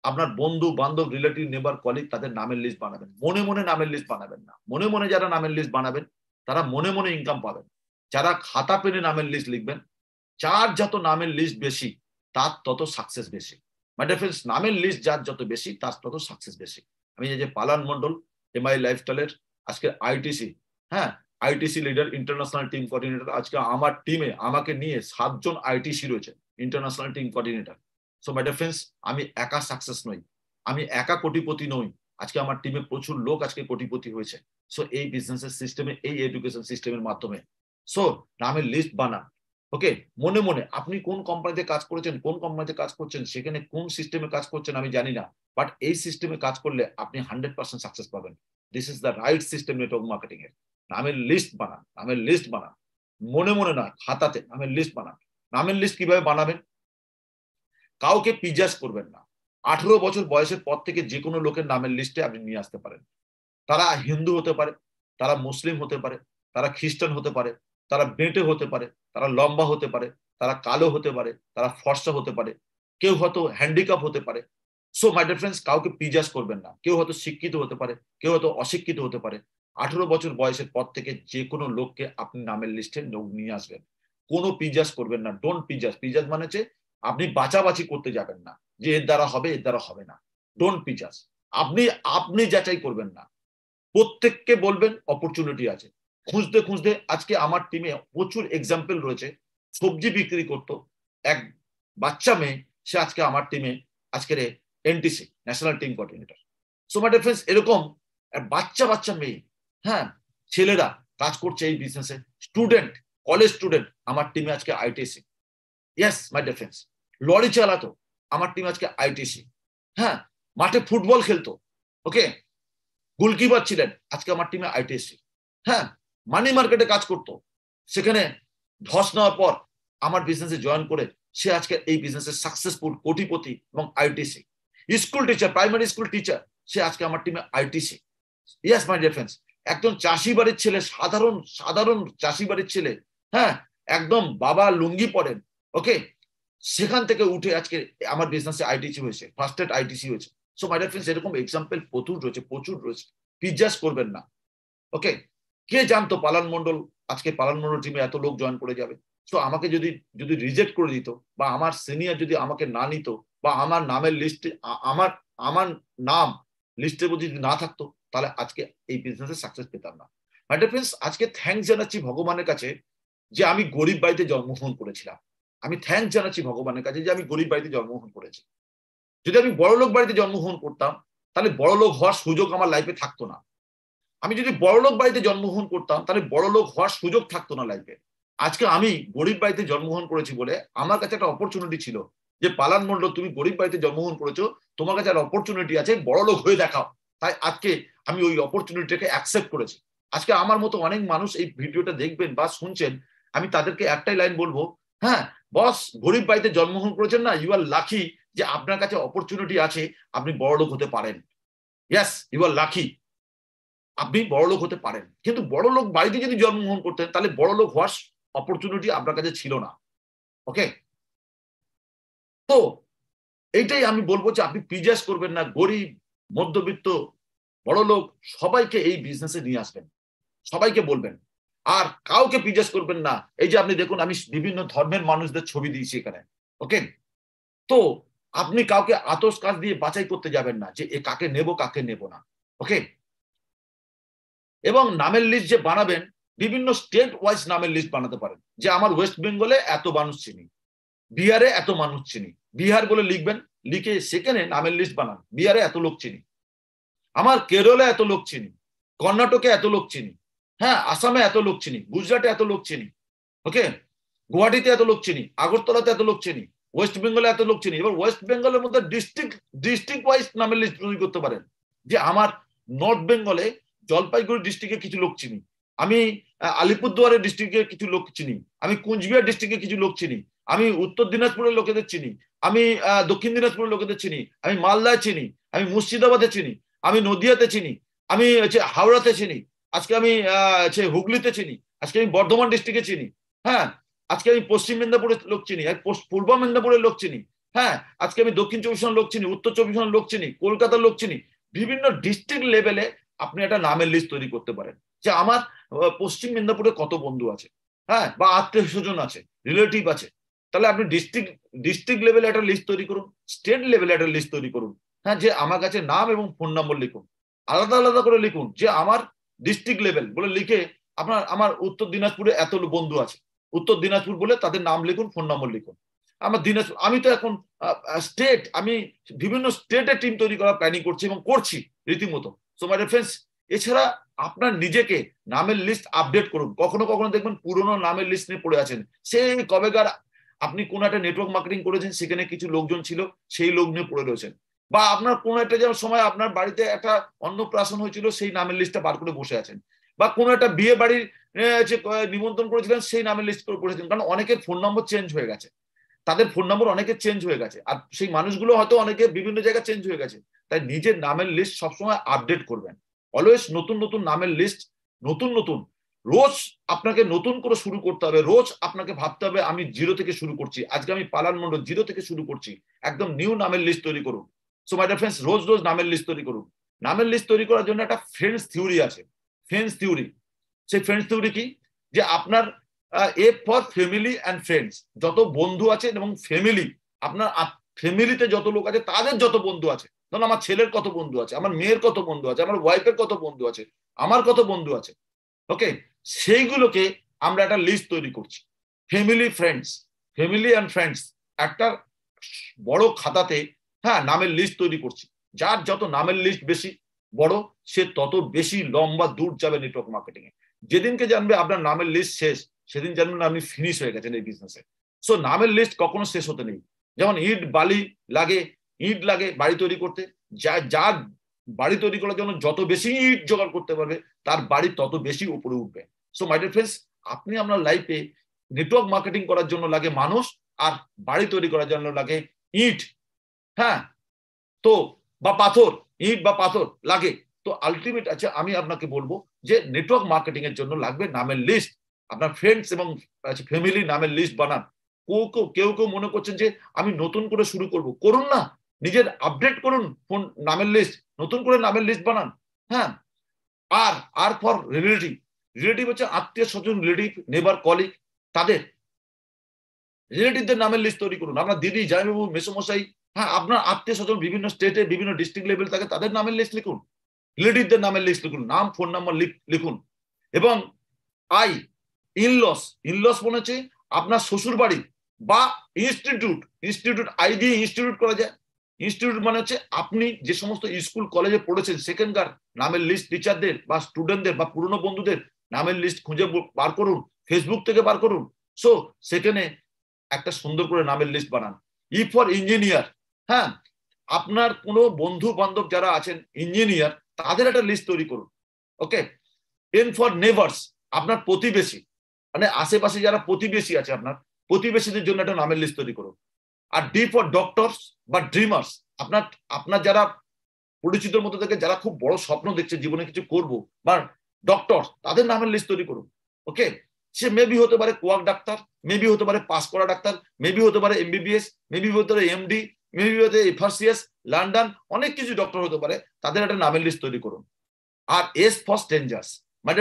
আপনার বন্ধু, বান্ধব রিলেটিভ নেবার কলিগ তাদের নামের লিস্ট বানাবেন। মনে মনে নামের লিস্ট বানাবেন না। মনে মনে যারা নামের লিস্ট বানাবেন, তারা মনে মনে ইনকাম পাবেন। যারা খাতা পেনে নামের লিস্ট লিখবেন, যার যত নামের লিস্ট বেশি, তার তত সাকসেস বেশি। মাই ডিফারেন্স নামের লিস্ট যার যত বেশি, তার তত সাকসেস বেশি। আমি যে পালান মন্ডল এমআই লাইফস্টাইলের আজকে আইটিসি হ্যাঁ? ITC leader international team coordinator আজকে আমার টিমে আমাকে নিয়ে সাতজন আইটিসি রয়েছে international team coordinator so my difference আমি একা সাকসেস নই। আমি একা কোটিপতি নই। আজকে আমার টিমে প্রচুর লোক আজকে কোটিপতি হয়েছে। সো এই বিজনেসের সিস্টেমে এই এডুকেশন সিস্টেমের মাধ্যমে। সো নামের লিস্ট বানান ওকে মনে মনে, আপনি কোন কোম্পানিতে কাজ করেছেন, কোন কোম্পানিতে কাজ করছেন, সেখানে কোন সিস্টেমে কাজ করছেন আমি জানি না। বাট এই সিস্টেমে কাজ করলে আপনি হান্ড্রেড পার্সেন্ট সাকসেস পাবেন। This is the right system network marketing এর। নামের লিস্ট বানান নামের লিস্ট বানান মনে মনে নয় খাতাতে নামের লিস্ট বানান নামের লিস্ট কীভাবে বানাবেন? কাউকে পিজাস করবেন না। আঠেরো বছর বয়সের পর থেকে যে কোনো লোকের নামের লিস্টে আপনি নিয়ে আসতে পারেন। তারা হিন্দু হতে পারে, তারা মুসলিম হতে পারে, তারা খ্রিস্টান হতে পারে, তারা বেঁটে হতে পারে, তারা লম্বা হতে পারে, তারা কালো হতে পারে, তারা ফর্সা হতে পারে, কেউ হয়তো হ্যান্ডিক্যাপ হতে পারে। সো মাই ডিফারেন্স কাউকে পিজাস করবেন না। কেউ হয়তো শিক্ষিত হতে পারে, কেউ হয়তো অশিক্ষিত হতে পারে। আঠেরো বছর বয়সের পর থেকে যে কোনো লোককে আপনি নামের লিস্টে নিয়ে আসবেন। কোনো পিজাস করবেন না। ডোন্ট পিজাস পিজাস মানে আপনি বাছাবাছি করতে যাবেন না। যে এর দ্বারা হবে, এর দ্বারা হবে না। ডোন্ট পিজাস আপনি আপনি যাচাই করবেন না। প্রত্যেককে বলবেন অপরচুনিটি আছে। খুঁজতে খুঁজতে আজকে আমার টিমে প্রচুর এক্সাম্পল রয়েছে। সবজি বিক্রি করতো। এক বাচ্চা মেয়ে, সে আজকে আমার টিমে আজকের NTC national team coordinator so my difference এরকম বাচ্চা বাচ্চা মেয়ে হ্যাঁ ছেলেরা কাজ করছে এই বিজনেসে স্টুডেন্ট কলেজ স্টুডেন্ট আমার টিমে আজকে ITC yes my difference lorry চালাতো। আমার টিম আজকে আইটিসি হ্যাঁ মাঠে ফুটবল খেলতো। ওকে গোলকিপার ছিলেন। আজকে আমার টিমে আইটিসি হ্যাঁ মানি মার্কেটে কাজ করতো। সেখানে ধস নেওয়ার পর আমার বিজনেসে জয়েন করে সে আজকে এই বিজনেসে সাকসেসফুল কোটিপতি এবং ITC school teacher primary school teacher সে আজকে আমার টিমে আইটিসি ইয়াস মাই ডিফেন্স একজন চাষি বাড়ির ছেলে, সাধারণ সাধারণ চাষি বাড়ির ছেলে হ্যাঁ একদম বাবা লুঙ্গি পরেন ওকে সেখান থেকে উঠে আজকে আমার বিজনেসে আইটিসি হয়েছে ফার্স্ট এড আইটিসি হয়েছে। সো মাই ডিফেন্স এরকম এক্সাম্পল প্রচুর রয়েছে প্রচুর রয়েছে। পিজাস করবেন না। ওকে কে জানতো পালন মন্ডল আজকে পালন মন্ডল টিমে এত লোক জয়েন করে যাবে। তো আমাকে যদি যদি রিজেক্ট করে দিত বা আমার সিনিয়র যদি আমাকে না নিত বা আমার নামের লিস্টে আমার আমার নাম লিস্টে যদি না থাকতো, তাহলে আজকে এই বিজনেসে সাকসেস পেতাম না। মাই ফ্রেন্ডস আজকে থ্যাংকস জানাচ্ছি ভগবানের কাছে যে আমি গরিব বাড়িতে জন্মগ্রহণ করেছিলাম। আমি থ্যাংক জানাচ্ছি ভগবানের কাছে যে আমি গরিব বাড়িতে জন্মগ্রহণ করেছি। যদি আমি বড় লোক বাড়িতে জন্মগ্রহণ করতাম, তাহলে বড় লোক হওয়ার সুযোগ আমার লাইফে থাকতো না। আমি যদি বড়লোক বাড়িতে জন্মগ্রহণ করতাম, তাহলে বড়লোক হওয়ার সুযোগ থাকতো না লাইফে আজকে আমি গরিব বাড়িতে জন্মগ্রহণ করেছি বলে আমার কাছে একটা অপরচুনিটি ছিল যে, পালান মন্ডল তুমি গরিব বাড়িতে জন্মগ্রহণ করেছ, তোমার কাছে একটা অপরচুনিটি আছে বড়লোক হয়ে দেখাও। তাই আজকে আমি ওই অপরচুনিটিকে অ্যাকসেপ্ট করেছি। আজকে আমার মতো অনেক মানুষ এই ভিডিওটা দেখবেন বা শুনছেন, আমি তাদেরকে একটাই লাইন বলব হ্যাঁ বস গরিব বাড়িতে জন্মগ্রহণ করেছেন না ইউ আর লাকি যে আপনার কাছে অপরচুনিটি আছে, আপনি বড়লোক হতে পারেন। ইয়াস ইউ আর লাকি আপনি বড়লোক হতে পারেন। কিন্তু বড়লোক বাড়িতে যদি জন্মগ্রহণ করতেন, তাহলে বড়লোক হওয়ার অপরচুনিটি আপনার কাছে ছিল না। ওকে তো, এইটাই আমি বলব যে আপনি পিজাস করবেন না, গরিব, মধ্যবিত্ত, বড় লোক, সবাইকে এই বিজনেসে নিয়ে আসবেন। সবাইকে বলবেন। আর কাউকে পিজাস করবেন না। এই যে আপনি দেখুন, আমি বিভিন্ন ধর্মের মানুষদের ছবি দিয়েছি এখানে ওকে তো আপনি কাউকে আতস কাজ দিয়ে বাছাই করতে যাবেন না যে এ কাকে নেব কাকে নেব না ওকে এবং নামের লিস্ট যে বানাবেন, বিভিন্ন স্টেট ওয়াইজ নামের লিস্ট বানাতে পারেন। যে আমার ওয়েস্ট বেঙ্গলে এত মানুষ চিনি, বিহারে এত মানুষ চিনি, বিহার বলে লিখবেন, লিখে সেখানে নামের লিস্ট বানান, বিহারে এত লোক চিনি, আমার কেরলে এত লোক চিনি, কর্ণাটকে এত লোক চিনি হ্যাঁ আসামে এত লোক চিনি, গুজরাটে এত লোক চিনি ওকে গুয়াহাটিতে এত লোক চিনি, আগরতলাতে এত লোক চিনি ওয়েস্ট বেঙ্গলে এত লোক চিনি। এবার ওয়েস্ট বেঙ্গলের মধ্যে ডিস্ট্রিক্ট ডিস্ট্রিক্ট ওয়াইজ নামের লিস্ট তৈরি করতে পারেন, যে আমার নর্থ বেঙ্গলে জলপাইগুড়ি ডিস্ট্রিক্টে কিছু লোক চিনি, আমি আলিপুরদুয়ারের ডিস্ট্রিক্টে কিছু লোক চিনি, আমি কুচবিহার ডিস্ট্রিক্টে কিছু লোক চিনি, আমি উত্তর দিনাজপুরের লোকেদের চিনি, আমি দক্ষিণ দিনাজপুরের লোকেদের চিনি, আমি মালদায় চিনি, আমি মুর্শিদাবাদে চিনি, আমি নদিয়াতে চিনি, আমি হচ্ছে হাওড়াতে চিনি আজকে আমি হুগলিতে চিনি, আজকে আমি বর্ধমান ডিস্ট্রিক্টে চিনি হ্যাঁ? আজকে আমি পশ্চিম মেদিনীপুরের লোক চিনি পূর্ব মেদিনীপুরের লোক চিনি হ্যাঁ? আজকে আমি দক্ষিণ চব্বিশ লোক চিনি, উত্তর চব্বিশ লোক চিনি, কলকাতার লোক চিনি, বিভিন্ন ডিস্ট্রিক্ট লেভেলে আপনি একটা নামের লিস্ট তৈরি করতে পারেন, যে আমার পশ্চিম মেদিনীপুরে কত বন্ধু আছে হ্যাঁ? বা আত্মীয় স্বজন আছে রিলেটিভ আছে। তাহলে আপনি ডিস্ট্রিক্ট ডিস্ট্রিক্ট লেভেলে একটা লিস্ট তৈরি করুন স্টেট লেভেলে একটা লিস্ট তৈরি করুন হ্যাঁ? যে আমার কাছে নাম এবং ফোন নম্বর লিখুন, আলাদা আলাদা করে লিখুন, যে আমার ডিস্ট্রিক্ট লেভেল বলে লিখে আপনার, আমার উত্তর দিনাজপুরে এত বন্ধু আছে। উত্তর দিনাজপুর বলে তাদের নাম লিখুন ফোন নম্বর লিখুন। আমার দিনাজপুর, আমি তো এখন স্টেট আমি বিভিন্ন স্টেটে টিম তৈরি করার প্ল্যানিং করছি এবং করছি রীতিমতো। সো মাই রেফারেন্স এছাড়া আপনার নিজেকে নামের লিস্ট আপডেট করুন। কখনো কখনো দেখবেন পুরনো নামের লিস্ট নিয়ে পড়ে আছেন। সেই কবেকার আপনি কোন একটা নেটওয়ার্ক মার্কেটিং করেছেন, সেখানে কিছু লোকজন ছিল, সেই লোক নিয়ে পড়ে রয়েছেন। বা আপনার কোন একটা যেমন সময় আপনার বাড়িতে একটা অন্নপ্রাশন হয়েছিল, সেই নামের লিস্টটা বার করে বসে আছেন। বা কোন একটা বিয়ে বাড়ির যে নিমন্ত্রণ করেছিলেন, সেই নামের লিস্ট করে বসেছেন কারণ অনেকের ফোন নম্বর চেঞ্জ হয়ে গেছে। তাদের ফোন নম্বর অনেকের চেঞ্জ হয়ে গেছে। আর সেই মানুষগুলো হয়তো অনেকে বিভিন্ন জায়গায় চেঞ্জ হয়ে গেছে। তাই নিজের নামের লিস্ট সবসময় আপডেট করবেন। অলওয়েজ নতুন নতুন নামের লিস্ট নতুন নতুন। রোজ আপনাকে নতুন করে শুরু করতে হবে। রোজ আপনাকে ভাবতে হবে, আমি জিরো থেকে শুরু করছি। আজকে আমি পালান মন্ডল জিরো থেকে শুরু করছি। একদম নিউ নামের লিস্ট তৈরি করুন। সো মাই ডিয়ার ফ্রেন্ডস রোজ রোজ নামের লিস্ট তৈরি করুন। নামের লিস্ট তৈরি করার জন্য একটা ফ্রেন্ডস থিওরি আছে। ফ্রেন্ডস থিওরি সেই ফ্রেন্ডস থিওরি কি? যে আপনার A for family and friends যত বন্ধু আছেন এবং ফ্যামিলি আপনার ফ্যামিলিতে যত লোক আছে, তাদের যত বন্ধু আছে। ধরুন আমার ছেলের কত বন্ধু আছে, আমার মেয়ের কত বন্ধু আছে, আমার ওয়াইফের কত বন্ধু আছে, আমার কত বন্ধু আছে। ওকে সেইগুলোকে আমরা একটা লিস্ট তৈরি করছি। Family friends family and friends একটা বড় খাতাতে হ্যাঁ নামের লিস্ট তৈরি করছি। যার যত নামের লিস্ট বেশি বড়, সে তত বেশি লম্বা দূর যাবে নেটওয়ার্ক মার্কেটিং এ। যেদিনকে জানবে আপনার নামের লিস্ট শেষ, সেদিন জানবেন আপনি ফিনিশ হয়ে গেছেন এই বিজনেসে সো নামের লিস্ট কখনো শেষ হতে নেই। যেমন ইট, বালি লাগে, ইট লাগে বাড়ি তৈরি করতে। যা, যার বাড়ি তৈরি করার জন্য যত বেশি ইট জোগাড় করতে পারবে, তার বাড়ি তত বেশি উপরে উঠবে। সো মাই ডিয়ার ফ্রেন্ডস আপনি আপনার লাইফে নেটওয়ার্ক মার্কেটিং করার জন্য লাগে মানুষ, আর বাড়ি তৈরি করার জন্য লাগে ইট। হ্যাঁ তো বা পাথর, ইট বা পাথর লাগে। তো আলটিমেট আছে, আমি আপনাকে বলব যে নেটওয়ার্ক মার্কেটিং এর জন্য লাগবে নামের লিস্ট আপনার ফ্রেন্ডস এবং ফ্যামিলি নামের লিস্ট বানান। কেউ কেউ কেউ কেউ মনে করছেন যে আমি নতুন করে শুরু করব। করুন না, নিজের আপডেট করুন ফোন নামের লিস্ট নতুন করে নামের লিস্ট বানান। হ্যাঁ আর আর ফর রিলেটিভ রিলেটিভ হচ্ছে আত্মীয় স্বজন রিলেটিভ নেবার কলিগ তাদের। রিলেটিভদের নামের লিস্ট তৈরি করুন। আপনার দিদি, জামাইবাবু, মেসোমশাই হ্যাঁ আপনার আত্মীয় স্বজন বিভিন্ন স্টেটে বিভিন্ন ডিস্ট্রিক্ট লেভেল থাকে, তাদের নামের লিস্ট লিখুন। রিলেটিভদের নামের লিস্ট লিখুন, নাম ফোন নাম্বার লিখুন। এবং আই ইনলস ইনলস মনে হচ্ছে আপনার শ্বশুর বাড়ি বা ইনস্টিটিউট ইনস্টিটিউট আই দিয়ে ইনস্টিটিউট করা যায়। ইনস্টিটিউট মানে হচ্ছে আপনি যে সমস্ত স্কুল কলেজে পড়েছেন, সেখানকার নামের লিস্ট টিচারদের বা স্টুডেন্টদের বা পুরনো বন্ধুদের নামের লিস্ট খুঁজে বার করুন ফেসবুক থেকে বার করুন। সো সেখানে একটা সুন্দর করে নামের লিস্ট বানান। ই ফর ইঞ্জিনিয়ার হ্যাঁ আপনার কোনো বন্ধু বান্ধব যারা আছেন ইঞ্জিনিয়ার তাদের একটা লিস্ট তৈরি করুন ওকে এন ফর নেভার্স আপনার প্রতিবেশী মানে আশেপাশে যারা প্রতিবেশী আছে আপনার, প্রতিবেশীদের জন্য একটা নামের লিস্ট তৈরি করুন। আর ডি ফর ডক্টরস বা ড্রিমার্স আপনার আপনার যারা পরিচিতর মতো থেকে যারা খুব বড় স্বপ্ন দেখছে, জীবনে কিছু করব, বা ডক্টর তাদের নামের লিস্ট তৈরি করুন ওকে সে মেবি হতে পারে কোয়াক ডাক্তার মেবি হতে পারে পাস করা ডাক্তার মেবি হতে পারে এমবিবিএস মেবি হতে পারে এমডি এফআরসিএস লন্ডন, অনেক কিছু ডক্টর হতে পারে, তাদের একটা নামের লিস্ট তৈরি করুন। আর এস ফর মাই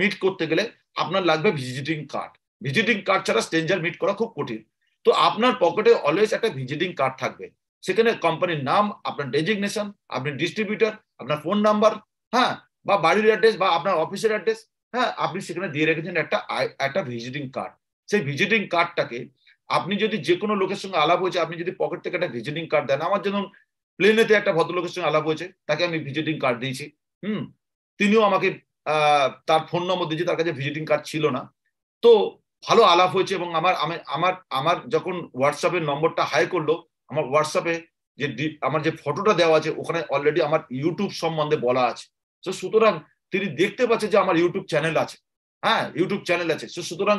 মিট করতে গেলে আপনার লাগবে ভিজিটিং কার্ড ভিজিটিং কার্ড ছাড়া স্ট্রেঞ্জার মিট করা খুব কঠিন। তো আপনার পকেটে অলওয়েজ একটা ভিজিটিং কার্ড থাকবে। সেখানে কোম্পানির নাম, আপনার ডেজিগনেশন আপনি ডিস্ট্রিবিউটার আপনার ফোন নাম্বার হ্যাঁ বা বাড়ির অ্যাড্রেস বা আপনার অফিসের অ্যাড্রেস হ্যাঁ আপনি সেখানে দিয়ে রেখেছেন একটা একটা ভিজিটিং কার্ড সেই ভিজিটিং কার্ডটাকে আপনি যদি যে কোনো লোকের সঙ্গে আলাপ হয়েছে, আপনি যদি পকেট থেকে একটা ভিজিটিং কার্ড দেন, আমার যেমন প্লেনেতে একটা ভদ্রলোকের সঙ্গে আলাপ হয়েছে, তাকে আমি ভিজিটিং কার্ড দিয়েছি, হুম? তিনিও আমাকে তার ফোন নম্বর দিয়েছে, তার কাছে ভিজিটিং কার্ড ছিল না। তো ভালো আলাপ হয়েছে এবং আমার, আমি, আমার আমার যখন হোয়াটসঅ্যাপের নম্বরটা হাই করল, আমার হোয়াটসঅ্যাপে যে আমার যে ফটোটা দেওয়া আছে, ওখানে অলরেডি আমার ইউটিউব সম্বন্ধে বলা আছে। তো সুতরাং তিনি দেখতে পাচ্ছে যে আমার ইউটিউব চ্যানেল আছে। হ্যাঁ ইউটিউব চ্যানেল আছে। সুতরাং